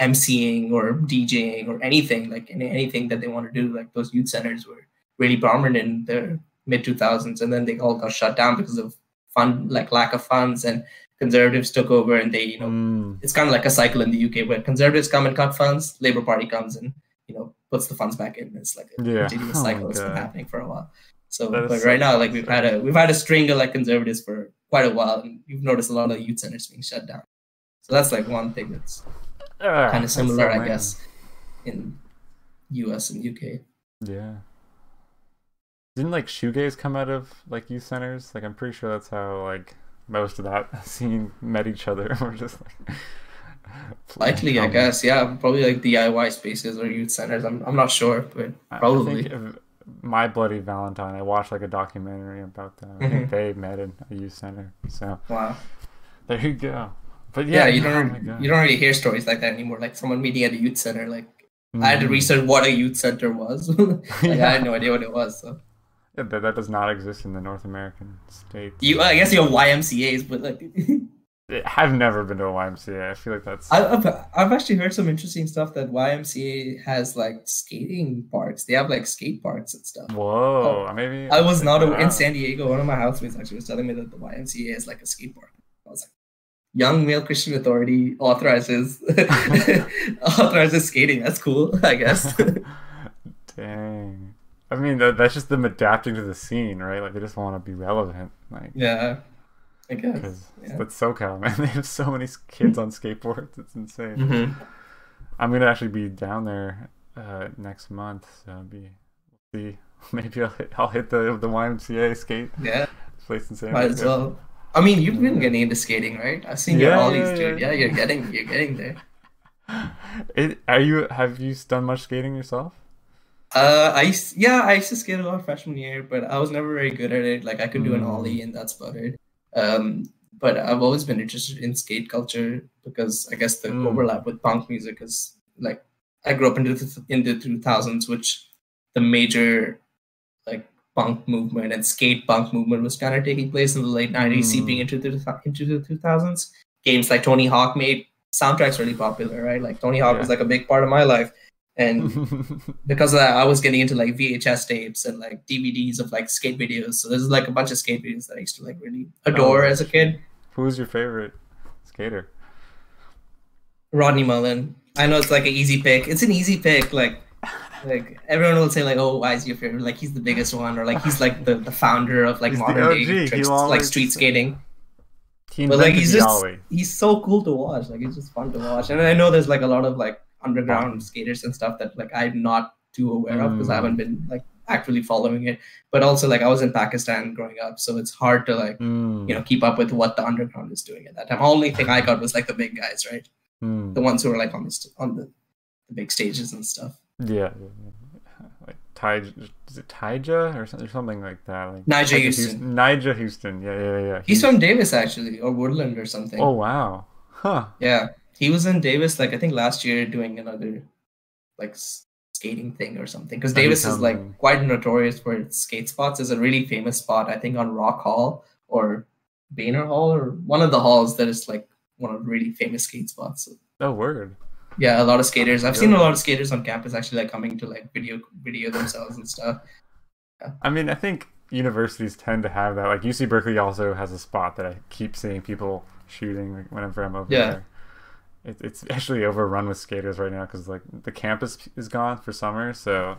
emceeing or djing or anything like any, anything that they want to do. Like those youth centers were really prominent in the mid 2000s and then they all got shut down because of fund like lack of funds and conservatives took over and they you know Mm, it's kind of like a cycle in the uk where conservatives come and cut funds labor party comes and you know puts the funds back in. It's like a Yeah. continuous Oh cycle it's been happening for a while so That is but so right now like we've had a we've had a string of like conservatives for quite a while and you've noticed a lot of youth centers being shut down. So that's like one thing that's ah, kind of similar so i guess in us and uk Yeah. Didn't like shoegaze come out of like youth centers? Like I'm pretty sure that's how like most of that scene met each other. We're just like likely i guess. Yeah probably like diy spaces or youth centers. I'm, I'm not sure but I- I probably. if My Bloody Valentine. I watched like a documentary about them. I Mhm. think they met in a youth center. So wow there you go. But yeah, yeah, you oh don't God. you don't really hear stories like that anymore like someone meeting at a youth center like I had to Mhm. research what a youth center was. like, I had no idea what it was. So Yeah, that, that does not exist in the North American states. you, I guess you have YMCA's, but like, I've never been to a YMCA. I feel like that's I- I've I've actually heard some interesting stuff that YMCA has like skating parks. They have like skate parks and stuff. whoa. Oh, maybe I was not a, in. San Diego. One of my housemates actually was telling me that the YMCA is like a skate park. I was like, young male Christian authority authorizes authorizes skating. That's cool, I guess. Dang. I mean, that, that's just them adapting to the scene, right? Like they just want to be relevant, like yeah, I guess. because Yeah. that's SoCal, man. They have so many kids on skateboards. It's insane. Mhm. I'm gonna actually be down there uh, next month, so I'll be we'll see. Maybe I'll hit, I'll hit the the YMCA skate Yeah. place in San Might as well. I mean, you've been getting into skating, right? I've seen your Yeah, ollies, yeah, dude. yeah. Yeah, you're getting, you're getting there. It, are you? Have you done much skating yourself? Uh, I used, yeah, I used to skate a lot freshman year, but I was never very good at it. Like I could do an Mm. ollie, and that's about it. Um, but I've always been interested in skate culture because I guess the Mm. overlap with punk music is like I grew up in the in the two thousands, which the major like punk movement and skate punk movement was kind of taking place in the late nineties, Mm. seeping into the into the two thousands. Games like Tony Hawk made soundtracks really popular, right? Like Tony Hawk Yeah. was like a big part of my life, and because of that, I was getting into like VHS tapes and like DVDs of like skate videos. So there's like a bunch of skate videos that I used to like really adore Oh, as a kid. Who's your favorite skater? Rodney Mullen. I know it's like an easy pick. It's an easy pick. Like, like everyone will say like, "Oh, why is your favorite?" Like he's the biggest one, or like he's like the, the founder of like He's modern day tricks, like street skating. He But like he's just ollie. he's so cool to watch. Like it's just fun to watch. And I know there's like a lot of like underground skaters and stuff that like I'm not too aware of because I Mm. haven't been like actively following it. But also like I was in Pakistan growing up, so it's hard to like Mm, you know keep up with what the underground is doing at that time. Only thing I got was like the big guys, right? mm. The ones who were like on the st- on the, the big stages and stuff. Yeah, yeah, yeah. like Ty, is it Tyja or something, like that? Like Nyjah Tyja Huston. Nyjah Huston. Yeah, yeah, yeah. He's from Davis actually, or Woodland or something. Oh wow, huh? Yeah, he was in Davis like I think last year doing another like skating thing or something. Because Davis is like quite notorious for its skate spots. There's a really famous spot I think on Rock Hall or Boehner Hall or one of the halls that is like one of the really famous skate spots. So, oh word. Yeah, a lot of skaters. I've seen a lot of skaters on campus actually like coming to like video video themselves and stuff. Yeah. I mean, I think universities tend to have that. Like UC Berkeley also has a spot that I keep seeing people shooting whenever I'm over yeah. there. It, it's actually overrun with skaters right now because like the campus is gone for summer, so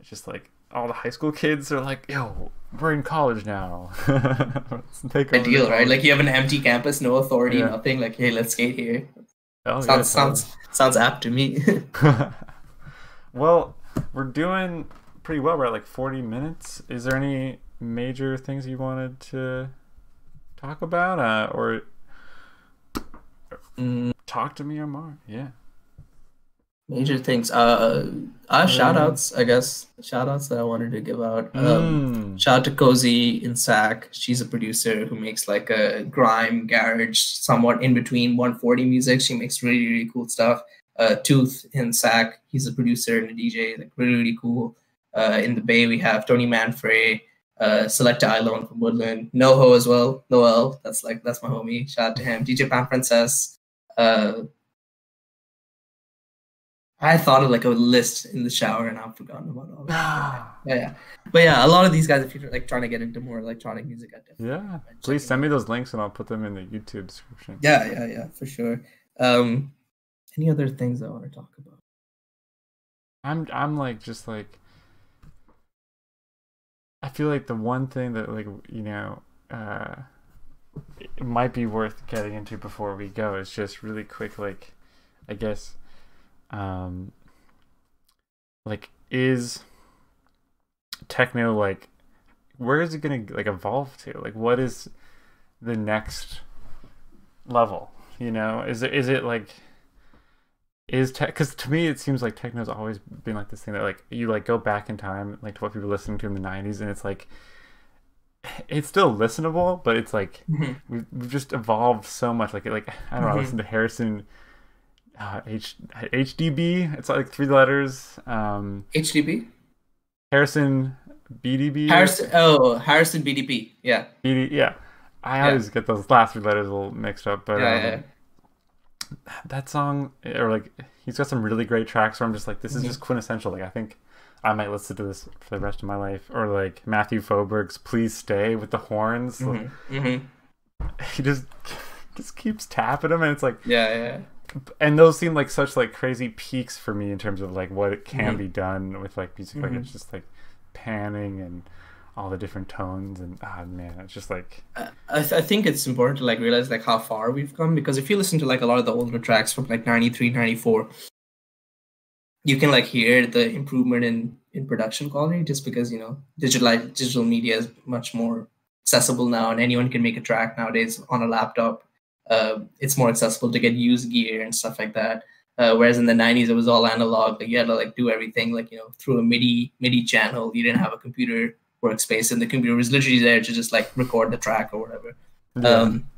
it's just like all the high school kids are like, "Yo, we're in college now." Ideal, right? Like you have an empty campus, no authority, yeah. nothing. Like, hey, let's skate here. Oh, sounds yeah, sounds sounds apt to me. well, we're doing pretty well. We're at like forty minutes. Is there any major things you wanted to talk about, uh, or mm. talk to me, Ammaar? Yeah. Major things uh uh shout outs i guess. Shout outs that i wanted to give out. Um mm. shout out to cozy in sac. She's a producer who makes like a grime garage somewhat in between 140 music. She makes really really cool stuff. Uh tooth in sac he's a producer and a dj like really really cool. Uh in the bay we have tony manfre uh selecta ilone from woodland. Noho as well noel that's like that's my homie. Shout out to him. Dj pan princess uh I thought of like a list in the shower and I've forgotten about all that. yeah, yeah. But yeah, a lot of these guys, if you're like trying to get into more electronic music, I definitely yeah. Please send me those links and I'll put them in the YouTube description. Yeah, yeah, yeah, for sure. Um, any other things I want to talk about? I'm I'm like just like I feel like the one thing that like you know uh it might be worth getting into before we go. Is just really quick like I guess um like is techno like where is it gonna like evolve to? Like what is the next level you know? Is it is it like is tech because to me it seems like techno's always been like this thing that like you like go back in time like to what people were listening to in the 90s and it's like it's still listenable but it's like mm-hmm. we've, we've just evolved so much like like i don't know mm-hmm. i listen to harrison uh, H HDB. It's like three letters. Um, HDB. Harrison BDB. Harrison. Oh, Harrison BDP. Yeah. BD. Yeah. I yeah. always get those last three letters a little mixed up, but yeah, um, yeah. that song, or like, he's got some really great tracks where I'm just like, this is mm-hmm. just quintessential. Like, I think I might listen to this for the rest of my life. Or like Matthew Foberg's "Please Stay" with the horns. Mm-hmm. Mm-hmm. He just just keeps tapping them, and it's like, yeah, yeah and those seem like such like crazy peaks for me in terms of like what it can mm-hmm. be done with like music mm-hmm. like it's just like panning and all the different tones and ah man it's just like I, th- I think it's important to like realize like how far we've come because if you listen to like a lot of the older tracks from like 93 94 you can like hear the improvement in in production quality just because you know digital digital media is much more accessible now and anyone can make a track nowadays on a laptop uh, it's more accessible to get used gear and stuff like that. Uh, whereas in the 90s, it was all analog. Like you had to like do everything like you know through a MIDI MIDI channel. You didn't have a computer workspace, and the computer was literally there to just like record the track or whatever. Yeah. Um,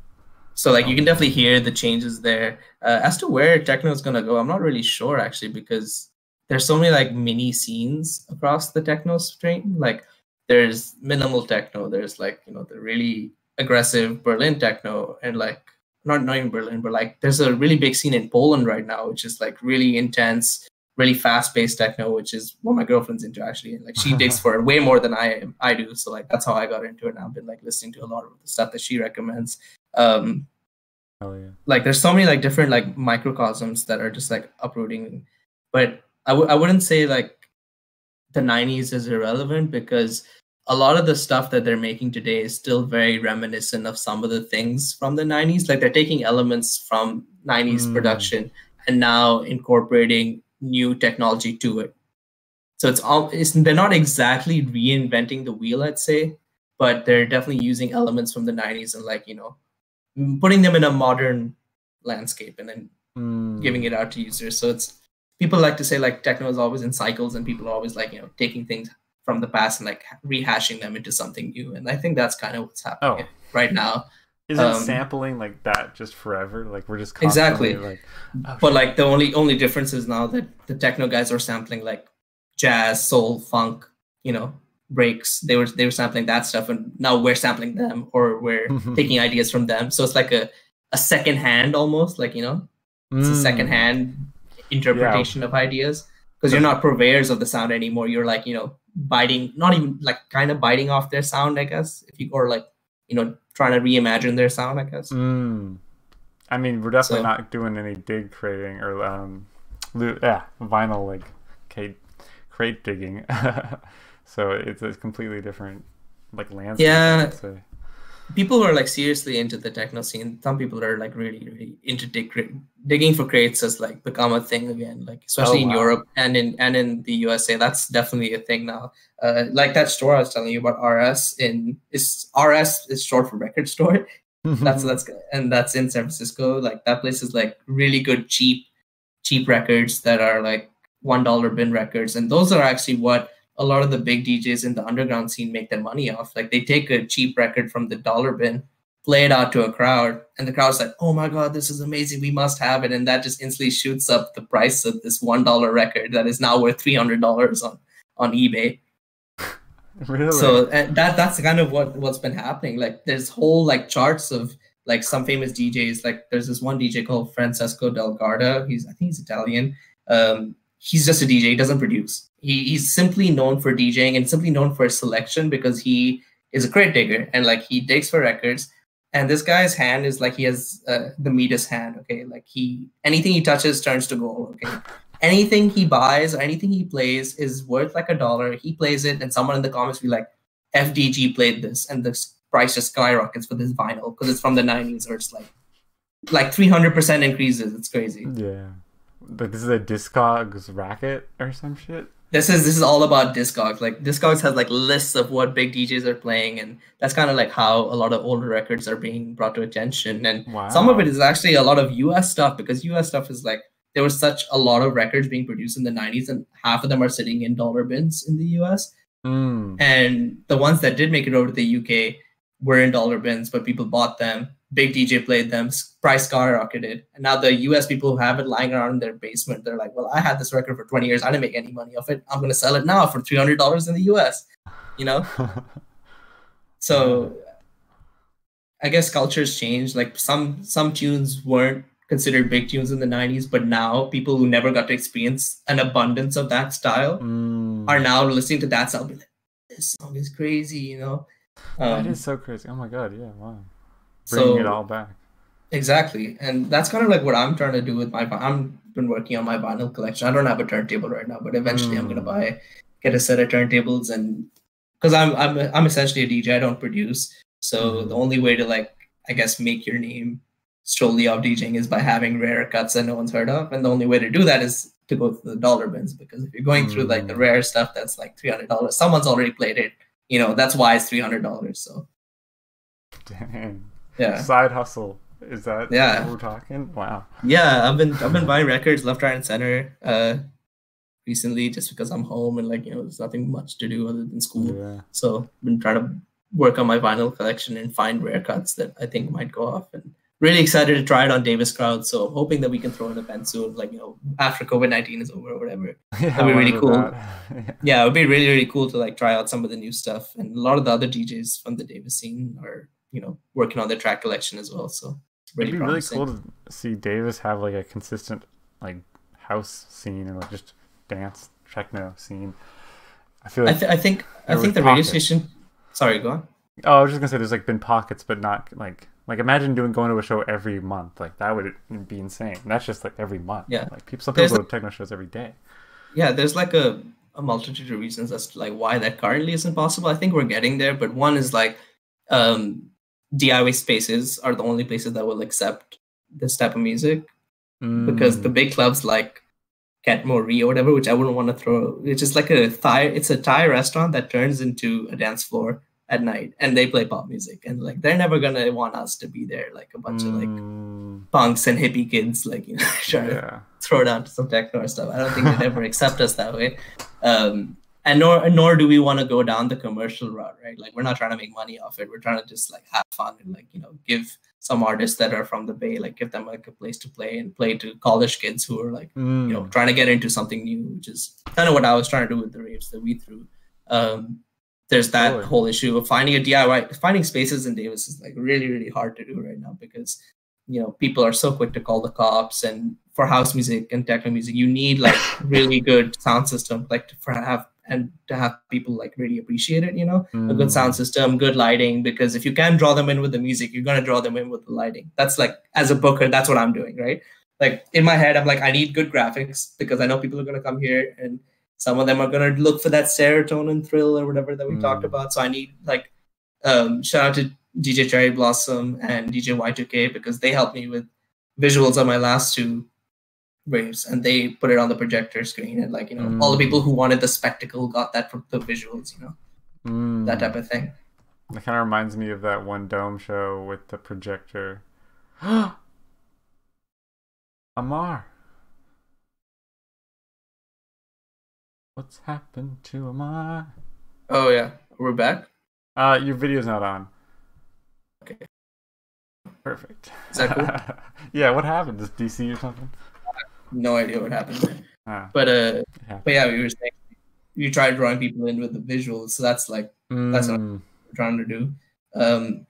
so like you can definitely hear the changes there. Uh, as to where techno is gonna go, I'm not really sure actually because there's so many like mini scenes across the techno stream. Like there's minimal techno, there's like you know the really aggressive Berlin techno, and like not not in Berlin, but like there's a really big scene in Poland right now, which is like really intense, really fast paced techno, which is what my girlfriend's into actually. And like she digs for it way more than I I do. So like that's how I got into it. And I've been like listening to a lot of the stuff that she recommends. Um Hell yeah. like there's so many like different like microcosms that are just like uprooting. But I w- I wouldn't say like the 90s is irrelevant because a lot of the stuff that they're making today is still very reminiscent of some of the things from the 90s like they're taking elements from 90s mm. production and now incorporating new technology to it so it's all it's, they're not exactly reinventing the wheel i'd say but they're definitely using elements from the 90s and like you know putting them in a modern landscape and then mm. giving it out to users so it's people like to say like techno is always in cycles and people are always like you know taking things from the past and like rehashing them into something new. And I think that's kind of what's happening oh. right now. Isn't Um, sampling like that just forever? Like we're just Exactly. Like, oh, but shit. like the only only difference is now that the techno guys are sampling like jazz, soul, funk, you know, breaks. They were they were sampling that stuff, and now we're sampling them or we're taking ideas from them. So it's like a a second hand almost, like you know, it's a Mm. second hand interpretation of ideas because you're not purveyors of the sound anymore. You're like you know biting, not even like kind of biting off their sound, I guess. If you or like you know trying to reimagine their sound, I guess. Mm. I mean, we're definitely So- not doing any dig creating or um, yeah, vinyl like crate crate digging. so it's a completely different like landscape. Yeah. People who are like seriously into the techno scene some people are like really really into dig, digging for crates has like become a thing again like especially Oh, in europe and in and in the usa that's definitely a thing now. Uh, like that store i was telling you about rs in is rs is short for record store. That's that's and that's in san francisco. Like that place is like really good cheap cheap records that are like one dollar bin records. And those are actually what a lot of the big djs in the underground scene make their money off. Like they take a cheap record from the dollar bin play it out to a crowd and the crowd's like oh my god this is amazing. We must have it. And that just instantly shoots up the price of this one dollar record that is now worth $300 on on ebay. Really? so and that that's kind of what what's been happening. Like there's whole like charts of like some famous djs like there's this one dj called francesco del garda he's i think he's italian. Um he's just a dj he doesn't produce he, he's simply known for djing and simply known for selection because he is a crate digger and like he digs for records and this guy's hand is like he has uh, the Midas hand okay like he anything he touches turns to gold okay anything he buys or anything he plays is worth like a dollar. He plays it, and someone in the comments be like, "FDG played this," and the price just skyrockets for this vinyl because it's from the '90s, or it's like like 300 percent increases. It's crazy. yeah. Like this is a Discogs racket or some shit. This is this is all about Discogs. Like Discogs has like lists of what big DJs are playing, and that's kind of like how a lot of older records are being brought to attention. And Wow. some of it is actually a lot of US stuff because US stuff is like there was such a lot of records being produced in the 90s and half of them are sitting in dollar bins in the US Mm. and the ones that did make it over to the UK were in dollar bins but people bought them big DJ played them price skyrocketed and now the US people who have it lying around in their basement they're like well I had this record for 20 years I didn't make any money off it I'm going to sell it now for $300 in the US you know so I guess cultures change. Like some some tunes weren't considered big tunes in the 90s, but now people who never got to experience an abundance of that style Mm. are now listening to that song. Be like, this song is crazy, you know. that Um, is so crazy. Oh my god, yeah, wow. Bringing so it all back. exactly, and that's kind of like what I'm trying to do with my. I'm been working on my vinyl collection. I don't have a turntable right now, but eventually I'm gonna Mm. buy, get a set of turntables, and because I'm I'm I'm essentially a DJ. I don't produce, so Mhm. the only way to like I guess make your name solely off DJing is by having rare cuts that no one's heard of, and the only way to do that is to go to the dollar bins because if you're going through like the Mm. rare stuff that's like three hundred dollars, someone's already played it. You know that's why it's three hundred dollars. So Dang. Yeah. Side hustle. Is that Yeah. what we're talking? Wow. Yeah, I've been I've been buying records left, right, and center uh recently just because I'm home and like you know there's nothing much to do other than school. Yeah. So I've been trying to work on my vinyl collection and find rare cuts that I think might go off and really excited to try it on Davis Crowd. So hoping that we can throw an event soon, like you know, after COVID nineteen is over or whatever. Yeah, That'd be really cool. that. Yeah, it would be really, really cool to like try out some of the new stuff. And a lot of the other DJs from the Davis scene are, you know, working on their track collection as well. So really It'd be really cool to see Davis have like a consistent like house scene and like just dance techno scene. I feel I, like th- I think I think the radio station. Sorry, go on. oh, I was just gonna say there's like been pockets, but not like like imagine doing going to a show every month. Like that would be insane. That's just like every month. Yeah. Like people, some There's people go to techno shows every day. Yeah, there's like a, a multitude of reasons as to like why that currently isn't possible. I think we're getting there, but one is like um, DIY spaces are the only places that will accept this type of music because the Mm. big clubs like KetMoRee or whatever, which I wouldn't want to throw. It's just like a Thai. It's a Thai restaurant that turns into a dance floor at night, and they play pop music, and like they're never gonna want us to be there, like a bunch of like Mm, punks and hippie kids, like you know, trying to yeah. throw down to some techno or stuff. I don't think they'd ever accept us that way. Um, and nor nor do we want to go down the commercial route, right? Like we're not trying to make money off it. We're trying to just like have fun and like you know give some artists that are from the Bay, like give them like a place to play and play to college kids who are like Mm. you know trying to get into something new, which is kind of what I was trying to do with the raves that we threw. Um, there's that Totally. whole issue of finding a DIY, finding spaces in Davis is like really really hard to do right now because you know people are so quick to call the cops and for house music and techno music you need like really good sound system like to have and to have people like really appreciate it you know a Mm. good sound system good lighting because if you can draw them in with the music you're going to draw them in with the lighting that's like as a booker that's what i'm doing right like in my head i'm like i need good graphics because i know people are going to come here and some of them are going to look for that serotonin thrill or whatever that we talked Mm. about so i need like um shout out to dj cherry blossom and dj y2k because they helped me with visuals on my last two raves and they put it on the projector screen and like you know all the Mm. people who wanted the spectacle got that from the visuals you know Mm. that type of thing That kind of reminds me of that one dome show with the projector. Ammaar. What's happened to Ammaar? oh yeah we're back Uh, your video's not on. Okay. Perfect. Is that cool? yeah, what happened? Just DC or something? No idea what happened there. Ah, but uh but yeah we were saying you try drawing people in with the visuals so that's like that's what- Mm, we're trying to do. Um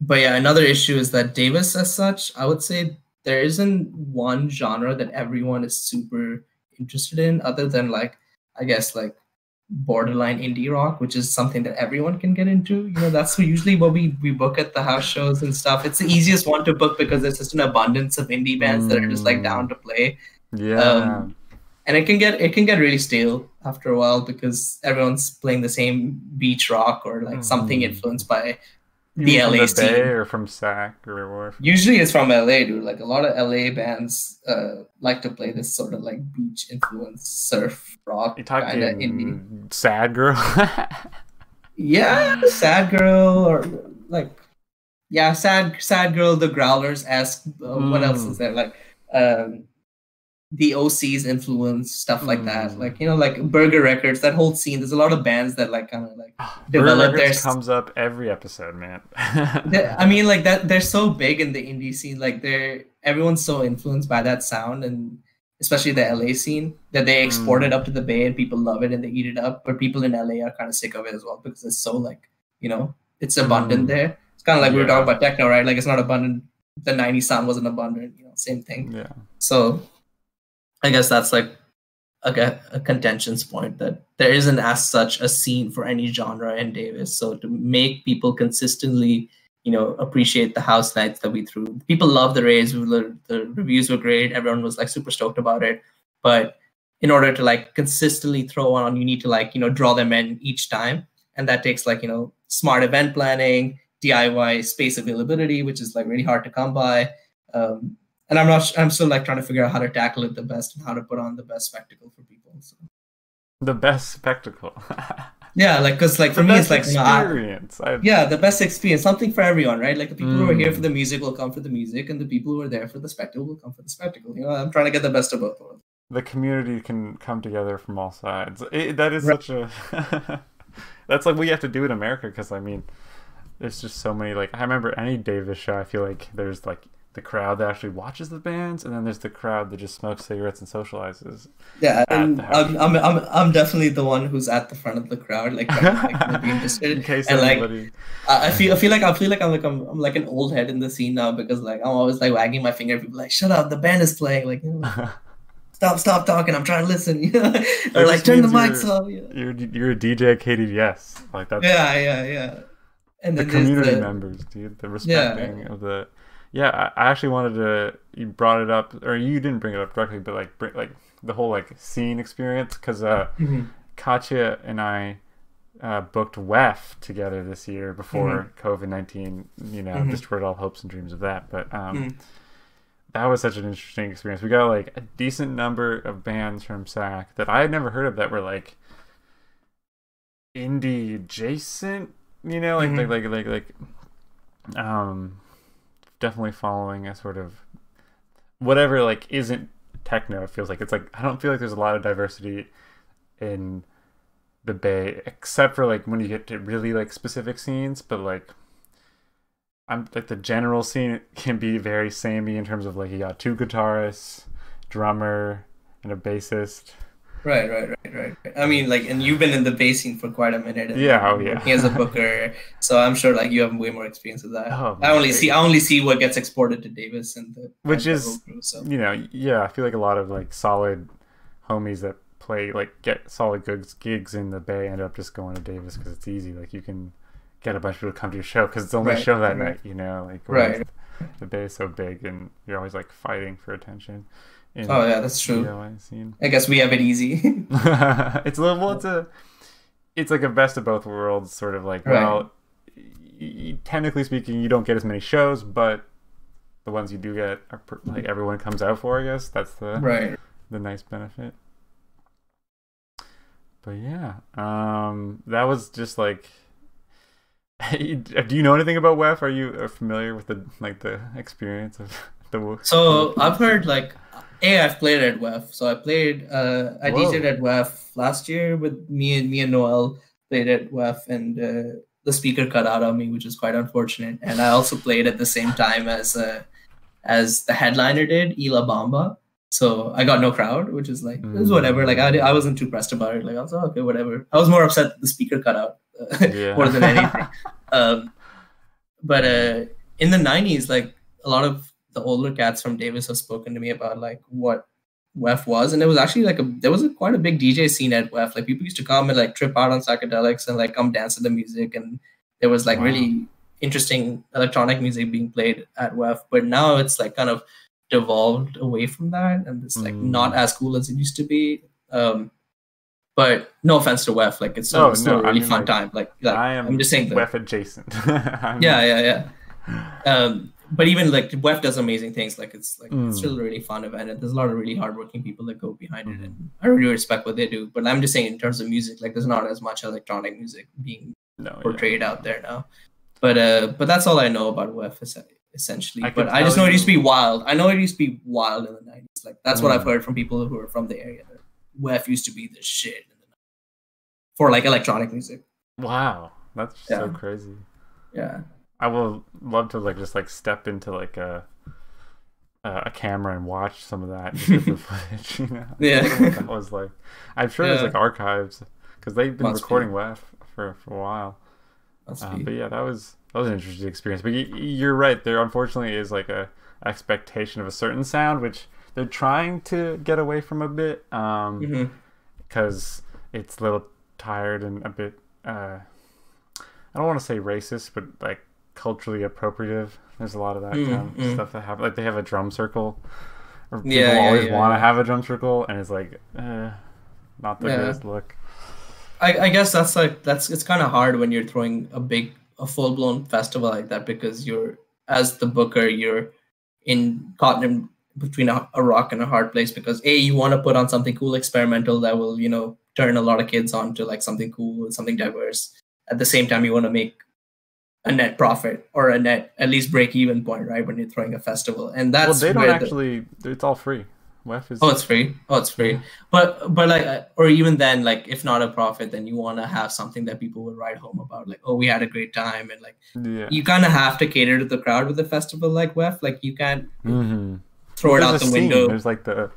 but yeah another issue is that davis as such i would say there isn't one genre that everyone is super interested in other than like i guess like borderline indie rock which is something that everyone can get into you know that's usually what we we book at the house shows and stuff it's the easiest one to book because there's just an abundance of indie bands that are just like Mm. down to play yeah. um, and it can get it can get really stale after a while because everyone's playing the same beach rock or like something Mhm. influenced by the from LA scene. Or from SAC or where? usually it's from LA, dude. Like a lot of LA bands uh, like to play this sort of like beach influence surf rock You kind of indie. sad girl? Yeah, sad girl or like yeah, sad sad girl, the growlers Ask Uh, What else Mm. is there? Like um, the OC's influence, stuff like that. Mm. Like you know, like Burger Records, that whole scene. There's a lot of bands that like kind of like Burger develop their Records comes up every episode, man. I mean, like that. They're so big in the indie scene. Like they're everyone's so influenced by that sound, and especially the LA scene that they export Mm. it up to the Bay, and people love it and they eat it up. But people in LA are kind of sick of it as well because it's so like you know it's abundant Mm. there. It's kind of like we were talking about techno, right? Like it's not abundant. The '90s sound wasn't abundant. You know, same thing. yeah. So I guess that's like a, a contentions point that there isn't as such a scene for any genre in Davis. So to make people consistently, you know, appreciate the house nights that we threw, people love the. The, the reviews were great. Everyone was like super stoked about it. But in order to like consistently throw on, you need to like, you know, draw them in each time. And that takes like, you know, smart event planning, DIY space availability, which is like really hard to come by. Um, and I'm not. I'm still like trying to figure out how to tackle it the best and how to put on the best spectacle for people. So The best spectacle. yeah, like because like the for me, it's like you know, I- experience. Yeah, the best experience, something for everyone, right? Like the people who are here Mm. for the music will come for the music, and the people who are there for the spectacle will come for the spectacle. You know, I'm trying to get the best of both worlds. the community can come together from all sides. It, that is Right. such a. that's like what you have to do in America because I mean, there's just so many. Like I remember any Davis show, I feel like there's like the crowd that actually watches the bands, and then there's the crowd that just smokes cigarettes and socializes. Yeah, and. I'm, I'm I'm I'm definitely the one who's at the front of the crowd, like, like be interested. in case and, like, anybody. I I feel I feel like I feel like I'm like I'm, I'm like an old head in the scene now because like I'm always like wagging my finger. People like, shut up, the band is playing. Like, you know, stop, stop talking. I'm trying to listen. You know? or like turn the mics you're- off. Yeah, you're you're a DJ at KDVS. Like that's yeah, yeah. yeah. And the community the, members, dude. The respecting of the. Yeah, I, actually wanted to. You brought it up, or you didn't bring it up directly, but like, bring, like the whole like scene experience, because uh, Mhm. Katya and I uh, booked WEF together this year before Mm-hmm. COVID nineteen. You know, Mhm. destroyed all hopes and dreams of that. But um, Mhm. that was such an interesting experience. We got like a decent number of bands from SAC that I had never heard of that were like indie adjacent. You know, like like like like like um, definitely following a sort of whatever like isn't techno. It feels like it's like I don't feel like there's a lot of diversity in the Bay, except for like when you get to really like specific scenes. But like, I'm like the general scene can be very samey in terms of like you got two guitarists, drummer, and a bassist. Right, right, right, right, right. I mean, like, and you've been in the bass scene for quite a minute. And Yeah, oh, yeah. Working as a booker, so I'm sure like you have way more experience with that. Oh, I only man. see, I only see what gets exported to Davis and the Which and is- crew, so. you know, yeah, I feel like a lot of like solid homies that play like get solid gigs gigs in the Bay end up just going to Davis because it's easy. Like you can get a bunch of people to come to your show because it's the only Right, show that right. night. You know, like Right. The Bay is so big and you're always like fighting for attention. In Oh yeah, that's true. DIY scene. I guess we have it easy. it's a little, well, it's a, it's like a best of both worlds sort of like. Right. Well, y- technically speaking, you don't get as many shows, but the ones you do get are pr- like everyone comes out for. I guess that's the right. the nice benefit. But yeah, um, that was just like. do you know anything about WEF? Are you familiar with the like the experience of the? So I've heard like, a I've played at WEF. So I played, uh, I Whoa. DJed at WEF last year with me and me and Noel played at WEF, and uh, the speaker cut out on me, which is quite unfortunate. And I also played at the same time as uh, as the headliner did, Ela Bamba. So I got no crowd, which is like it was Mm. whatever. Like I, I wasn't too pressed about it. Like I was like, okay, whatever. I was more upset that the speaker cut out uh, Yeah. more than anything. um, but uh, in the '90s, like a lot of the older cats from Davis have spoken to me about like what WEF was, and it was actually like a there was a, quite a big DJ scene at WEF. Like people used to come and like trip out on psychedelics and like come dance to the music, and there was like Wow. really interesting electronic music being played at WEF. But now it's like kind of devolved away from that, and it's like Mm. not as cool as it used to be. Um, but no offense to WEF, like it's still, Oh, it's no, a I really mean, fun like, time. Like, like I am I'm just saying that WEF adjacent. Yeah yeah yeah um but even like wef does amazing things like it's like Mm. it's still a really fun event and there's a lot of really hardworking people that go behind Mhm. it and i really respect what they do but i'm just saying in terms of music like there's not as much electronic music being No, yeah. portrayed out there now but uh but that's all i know about wef es- essentially I but i just know it used to be wild i know it used to be wild in the 90s like that's what Mm. i've heard from people who are from the area wef used to be the shit in the 90s for like electronic music Wow, that's so crazy. yeah I will love to like just like step into like a a camera and watch some of that and just get the footage. You know, Yeah. I don't know what that was like. I'm sure there's like archives because they've been Must be. recording WEF for for a while. Uh, but yeah, that was that was an interesting experience. But y- you're right. There unfortunately is like a expectation of a certain sound, which they're trying to get away from a bit. Um, Mhm. because it's a little tired and a bit uh I don't want to say racist, but like culturally appropriative. There's a lot of that Mm, kind of mm. stuff that happen. Like they have a drum circle, or people Yeah, yeah, always yeah, want to have a drum circle, and it's like, eh, not the greatest look. I, I guess that's like that's it's kind of hard when you're throwing a big a full blown festival like that because you're as the booker you're in caught in between a, a rock and a hard place because a you want to put on something cool experimental that will you know turn a lot of kids on to like something cool something diverse at the same time you want to make a net profit or a net at least break even point right when you're throwing a festival and that's Well, they don't where the- actually. It's all free. WEF is. Oh, it's free. Oh, it's free. But but like, uh, or even then, like, if not a profit, then you want to have something that people will write home about. Like, oh, we had a great time, and like, yeah. you kind of have to cater to the crowd with a festival like WEF. Like, you can't hmm throw it There's out a the scene. window. There's like the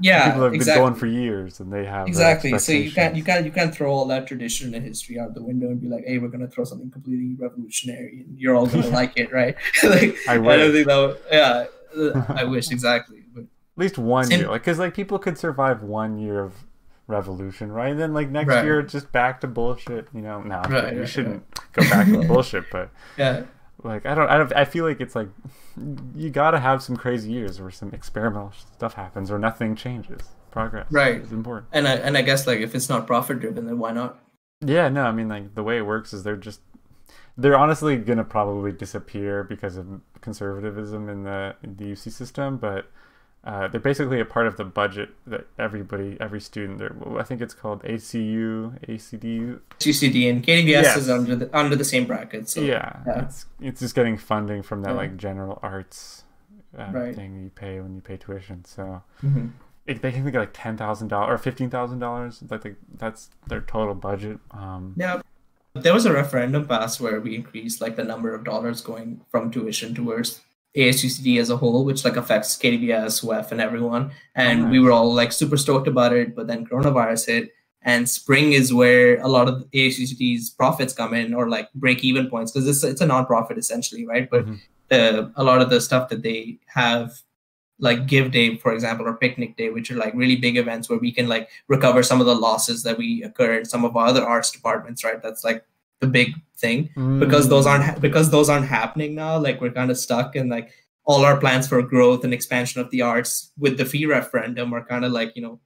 Yeah, people have been exactly. going for years, and they have Exactly. So you can't you can't you can't throw all that tradition and history out the window and be like, hey, we're gonna throw something completely revolutionary, and you're all gonna like it, right? like, I I don't think that. Would, yeah, I wish exactly. But At least one year, like because like people could survive one year of revolution, right? And then like next Right. year, just back to bullshit. You know, no, Right, we right, shouldn't go back to bullshit, but yeah, like I don't, I don't, I feel like it's like you gotta have some crazy years where some experimental stuff happens or nothing changes. Progress, Right. is important. and I and I guess like if it's not profit driven, then why not? Yeah, no, I mean like the way it works is they're just they're honestly gonna probably disappear because of conservatism in the in the UC system, but uh, they're basically a part of the budget that everybody, every student, there. I think it's called ACU, ACDU. GCD and KDVS Yes. is under the under the same bracket. So yeah, yeah. it's it's just getting funding from that Yeah. like general arts uh, Right. thing you pay when you pay tuition. So Mhm. if they can get like ten thousand dollars or fifteen thousand dollars. Like the, that's their total budget. Um, Yeah. There was a referendum passed where we increased like the number of dollars going from tuition towards ASUCD as a whole, which like affects KDVS, WEF, and everyone. And Oh, we were all like super stoked about it, but then coronavirus hit, and spring is where a lot of ASUCD's profits come in, or like break even points, because it's it's a nonprofit essentially, right? But Mhm. the a lot of the stuff that they have like give day for example or picnic day which are like really big events where we can like recover some of the losses that we occur in some of our other arts departments right that's like the big thing because those aren't Mm. ha- because those aren't happening now like we're kind of stuck in like all our plans for growth and expansion of the arts with the fee referendum are kind of like you know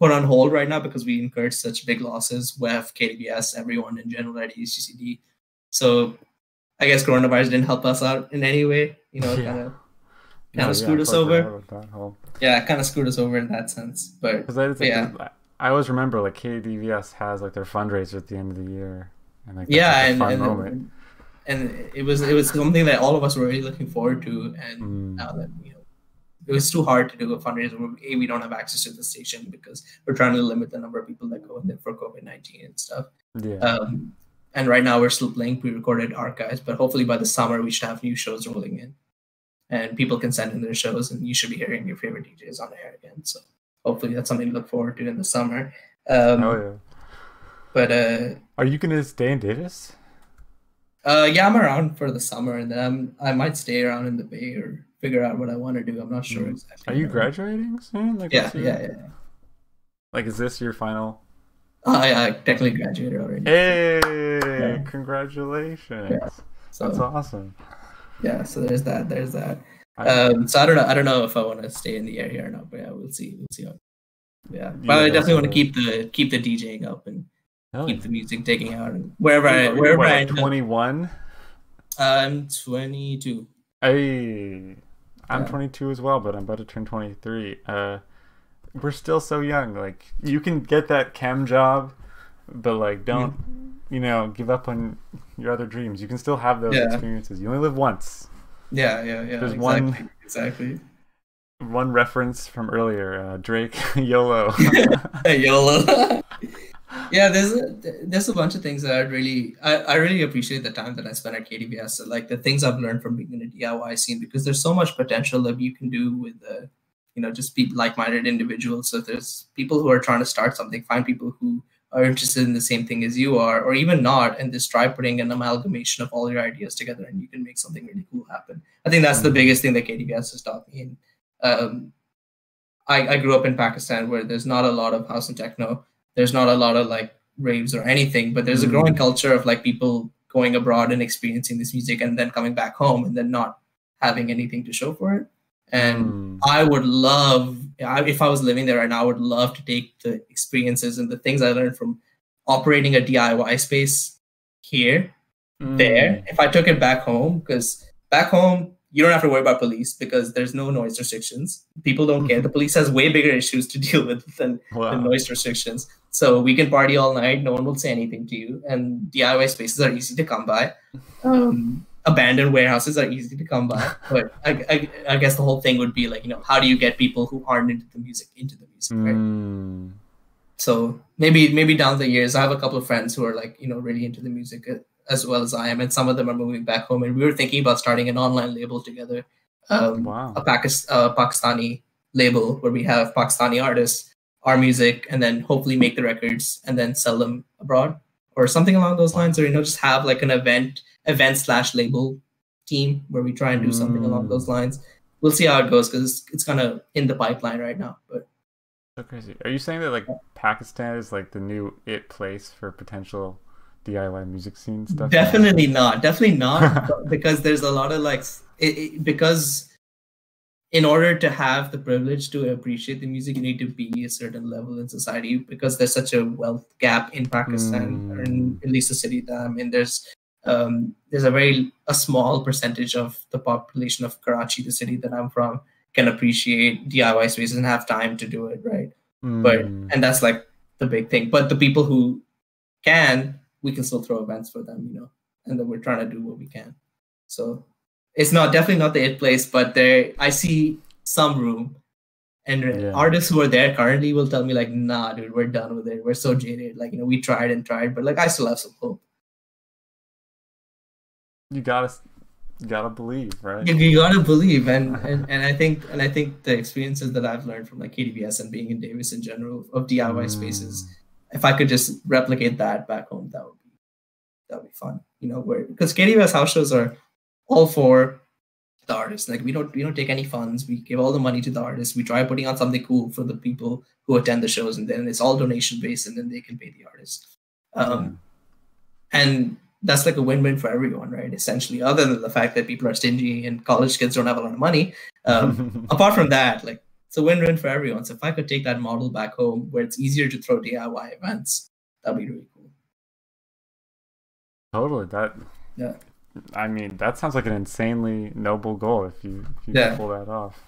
put on hold right now because we incurred such big losses with KDVS, everyone in general at ECCD. So I guess coronavirus didn't help us out in any way. You know, kind of kinda yeah, screwed us over. about that whole- yeah, kind of screwed us over in that sense. But I, think Yeah. I always remember like KDVS has like their fundraiser at the end of the year, and yeah, and and, and it was it was something that all of us were really looking forward to. And Mm. now that you know, it was too hard to do a fundraiser. where, A, we don't have access to the station because we're trying to limit the number of people that go in there for COVID nineteen and stuff. Yeah, Um, and right now we're still playing pre-recorded archives, but hopefully by the summer we should have new shows rolling in, and people can send in their shows, and you should be hearing your favorite DJs on air again. So hopefully that's something to look forward to in the summer. Um, oh yeah. But uh, Are you gonna stay in Davis? uh, yeah, I'm around for the summer, and then I'm, I might stay around in the Bay or figure out what I want to do. I'm not sure Mm. exactly. Are you graduating soon? Like, Yeah, your- yeah, yeah. Like, is this your final? I, I technically graduated already. Hey, Yeah. congratulations! Yeah. So That's awesome. yeah, so there's that. There's that. Um, so I don't know. I don't know if I want to stay in the air here or not, but yeah, we'll see. We'll see. How, yeah, but Yeah, I definitely want to keep the keep the DJing up and hell keep yeah. the music taking out and wherever I wherever what, I like, 21. I'm 22. Hey, I'm Yeah. 22 as well, but I'm about to turn 23. Uh, we're still so young. Like, you can get that chem job, but like, don't you know, give up on your other dreams. You can still have those Yeah. experiences. You only live once. Yeah, yeah, yeah. There's exactly, one- exactly. One reference from earlier, uh, Drake, YOLO. YOLO. yeah, there's a, there's a bunch of things that I really I, I really appreciate the time that I spent at KDVS. So, like the things I've learned from being in a DIY scene because there's so much potential that you can do with the you know just be like-minded individuals. So if there's people who are trying to start something, find people who are interested in the same thing as you are, or even not, and just try putting an amalgamation of all your ideas together, and you can make something really cool happen. I think that's the Mhm. biggest thing that KDVS has taught me. And um, I, I grew up in Pakistan where there's not a lot of house and techno. There's not a lot of like raves or anything, but there's a growing Mm. culture of like people going abroad and experiencing this music and then coming back home and then not having anything to show for it. And Mm. I would love, I- if I was living there right now, I would love to take the experiences and the things I learned from operating a DIY space here there Mm. if I took it back home, because back home you don't have to worry about police because there's no noise restrictions. People don't care. The police has way bigger issues to deal with than Wow. the noise restrictions. So we can party all night. No one will say anything to you. And DIY spaces are easy to come by. Um, abandoned warehouses are easy to come by. But I, I, I guess the whole thing would be like, you know, how do you get people who aren't into the music into the music, right? Mm. So maybe maybe down the years, I have a couple of friends who are like you know really into the music uh, as well as I am, and some of them are moving back home. And we were thinking about starting an online label together, um, Wow. a Pakis- uh, Pakistani label where we have Pakistani artists, our music, and then hopefully make the records and then sell them abroad or something along those lines, or you know just have like an event event slash label team where we try and do something along Mm. those lines. We'll see how it goes because it's, it's kind of in the pipeline right now, but. So crazy. Are you saying that like Pakistan is like the new it place for potential DIY music scene stuff? Definitely not. Definitely not. because there's a lot of like it, it- because in order to have the privilege to appreciate the music, you need to be a certain level in society. Because there's such a wealth gap in Pakistan, or in at least the city that I'm in. There's um, there's a very a small percentage of the population of Karachi, the city that I'm from, can appreciate DIY spaces and have time to do it, right? but Mm. and that's like the big thing but the people who can we can still throw events for them you know and then we're trying to do what we can so it's not definitely not the it place but there i see some room And Yeah. artists who are there currently will tell me like, "Nah, dude, we're done with it. We're so jaded. Like, you know, we tried and tried, but like, I still have some hope. You gotta, you gotta believe, right? You, you gotta believe, and, and and I think and I think the experiences that I've learned from like KDVS and being in Davis in general of DIY spaces, Mm. If I could just replicate that back home, that would be that would be fun. You know, where because KDVS house shows are all for the artists. Like we don't we don't take any funds. We give all the money to the artists. We try putting on something cool for the people who attend the shows, and then it's all donation based, and then they can pay the artists. Um, and that's like a win-win for everyone, right? Essentially, other than the fact that people are stingy and college kids don't have a lot of money. Um, apart from that, like it's a win-win for everyone. So if I could take that model back home, where it's easier to throw DIY events, that'd be really cool. totally. That. Yeah. I mean, that sounds like an insanely noble goal if you if you Yeah. pull that off.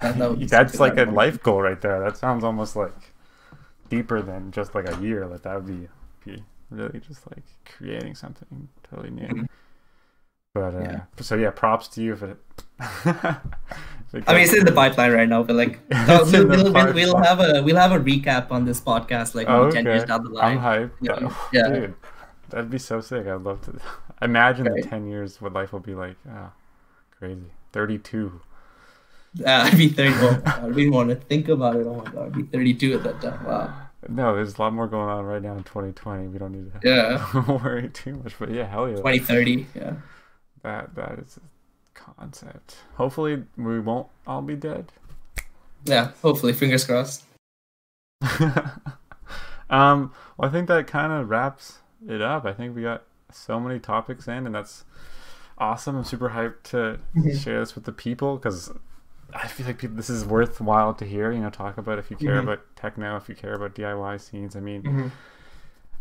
That- that That's like a would- life goal right there. That sounds almost like deeper than just like a year. Like that would be, be really just like creating something totally new. Mm-hmm. But uh, Yeah. so yeah, props to you for. it. I mean, it's in the pipeline right now, but like we'll, we'll, we'll, we'll have a we'll have a recap on this podcast like Oh, maybe ten years down the line. I'm hyped. Yeah. That- Yeah. Dude, that'd be so sick. I'd love to imagine Right. in 10 years what life will be like. Ah, crazy. 32. Uh, I'd be thirty. Oh, I didn't want to think about it. Oh my god, I'd be thirty-two at that time. Wow. No, there's a lot more going on right now in 2020. We don't need to Yeah. worry too much. But yeah, hell yeah. 2030. Yeah. That that is a concept. Hopefully we won't all be dead. Yeah. Hopefully, fingers crossed. um, well, I think that kind of wraps it up. I think we got so many topics in, and that's awesome. I'm super hyped to Mhm. share this with the people because I feel like people, this is worthwhile to hear. You know, talk about if you care Mhm. about techno, if you care about DIY scenes. I mean, Mhm.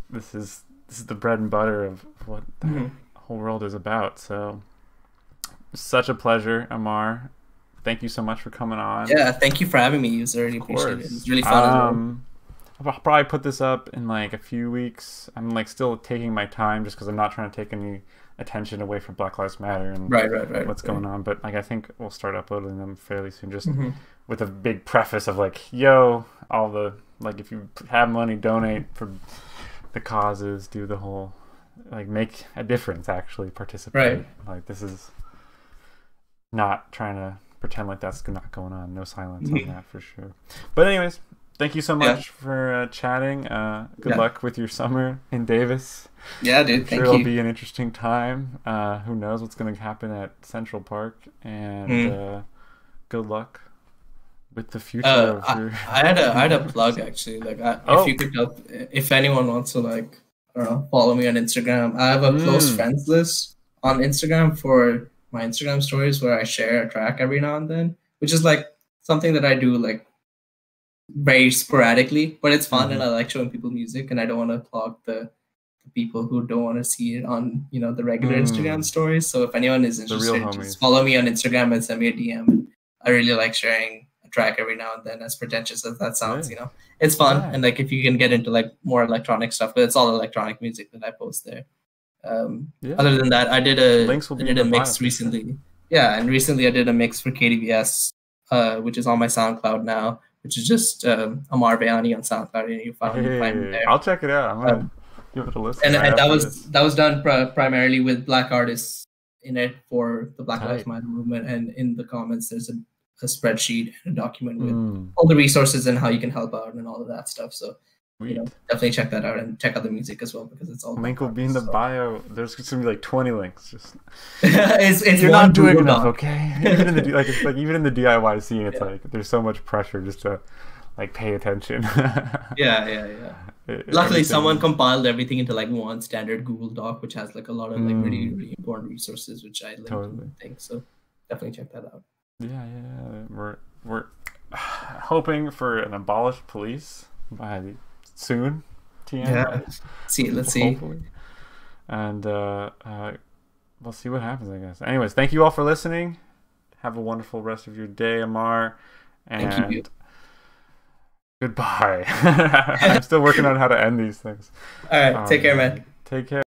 this is this is the bread and butter of what the Mhm. Whole world is about. So, such a pleasure, Ammaar. Thank you so much for coming on. Yeah. Thank you for having me. It was really appreciated. course. It's really fun. as well. Um, I'll probably put this up in like a few weeks. I'm like still taking my time just because I'm not trying to take any attention away from Black Lives Matter and Right. Right. Right. what's going on. But like I think we'll start uploading them fairly soon, just Mhm. with a big preface of like, yo, all the like if you have money, donate for the causes, do the whole like make a difference. Actually participate. Right. Like this is not trying to pretend like that's not going on. No silence on that for sure. But anyways, thank you so Yeah. much for uh, chatting. Uh, good Yeah. luck with your summer in Davis. Yeah, dude. I'm Thank sure it'll you. be an interesting time. Uh, who knows what's going to happen at Central Park? And Mm. uh, good luck with the future Uh, of I, your. I had a I had a plug actually. Like, I, Oh. if you could help, if anyone wants to like, I don't know, follow me on Instagram. I have a close Mm. friends list on Instagram for my Instagram stories where I share a track every now and then, which is like something that I do like very sporadically, but it's fun and Mhm. I like showing people music and I don't want to clog the, the people who don't want to see it on you know the regular Mm. Instagram stories. So if anyone is interested, just follow me on Instagram and send me a DM. I really like sharing track every now and then, as pretentious as that sounds. You know, it's fun Yeah. and like if you can get into like more electronic stuff, but it's all electronic music that I post there. Um, Yeah. Other than that, I did a Links will I did a the bio mix recently. Yeah, and recently I did a mix for KDVS, uh, which is on my SoundCloud now, which is just um, Ammaar Vayani on SoundCloud, and you find, find me Hey, there. I'll check it out. I'm gonna Um, give it a listen. and, right and that was this. that was done pri- primarily with black artists in it for the Black Lives Matter movement. And in the comments, there's a, a spreadsheet and a document with Mm, all the resources and how you can help out and all of that stuff. So you know, definitely check that out and check out the music as well because it's all Link will be in the so- bio. There's gonna be like 20 links. Just it's it's you're not doing enough, Doc. okay? Even in the like it's like even in the DIY scene, it's Yeah. like there's so much pressure just to like pay attention. Yeah, yeah, yeah. It- Luckily, someone compiled everything into like one standard Google Doc, which has like a lot of like really, Mm. really important resources, which I linked Totally. things. So definitely check that out. Yeah, yeah, yeah. We're we're hoping for an abolished police by soon. TM. See, let's see. And uh, uh, we'll see what happens, I guess. Anyways, thank you all for listening. Have a wonderful rest of your day, Ammaar. And Thank you. goodbye. I'm still working on how to end these things. All right, take care, Um, man. Take care.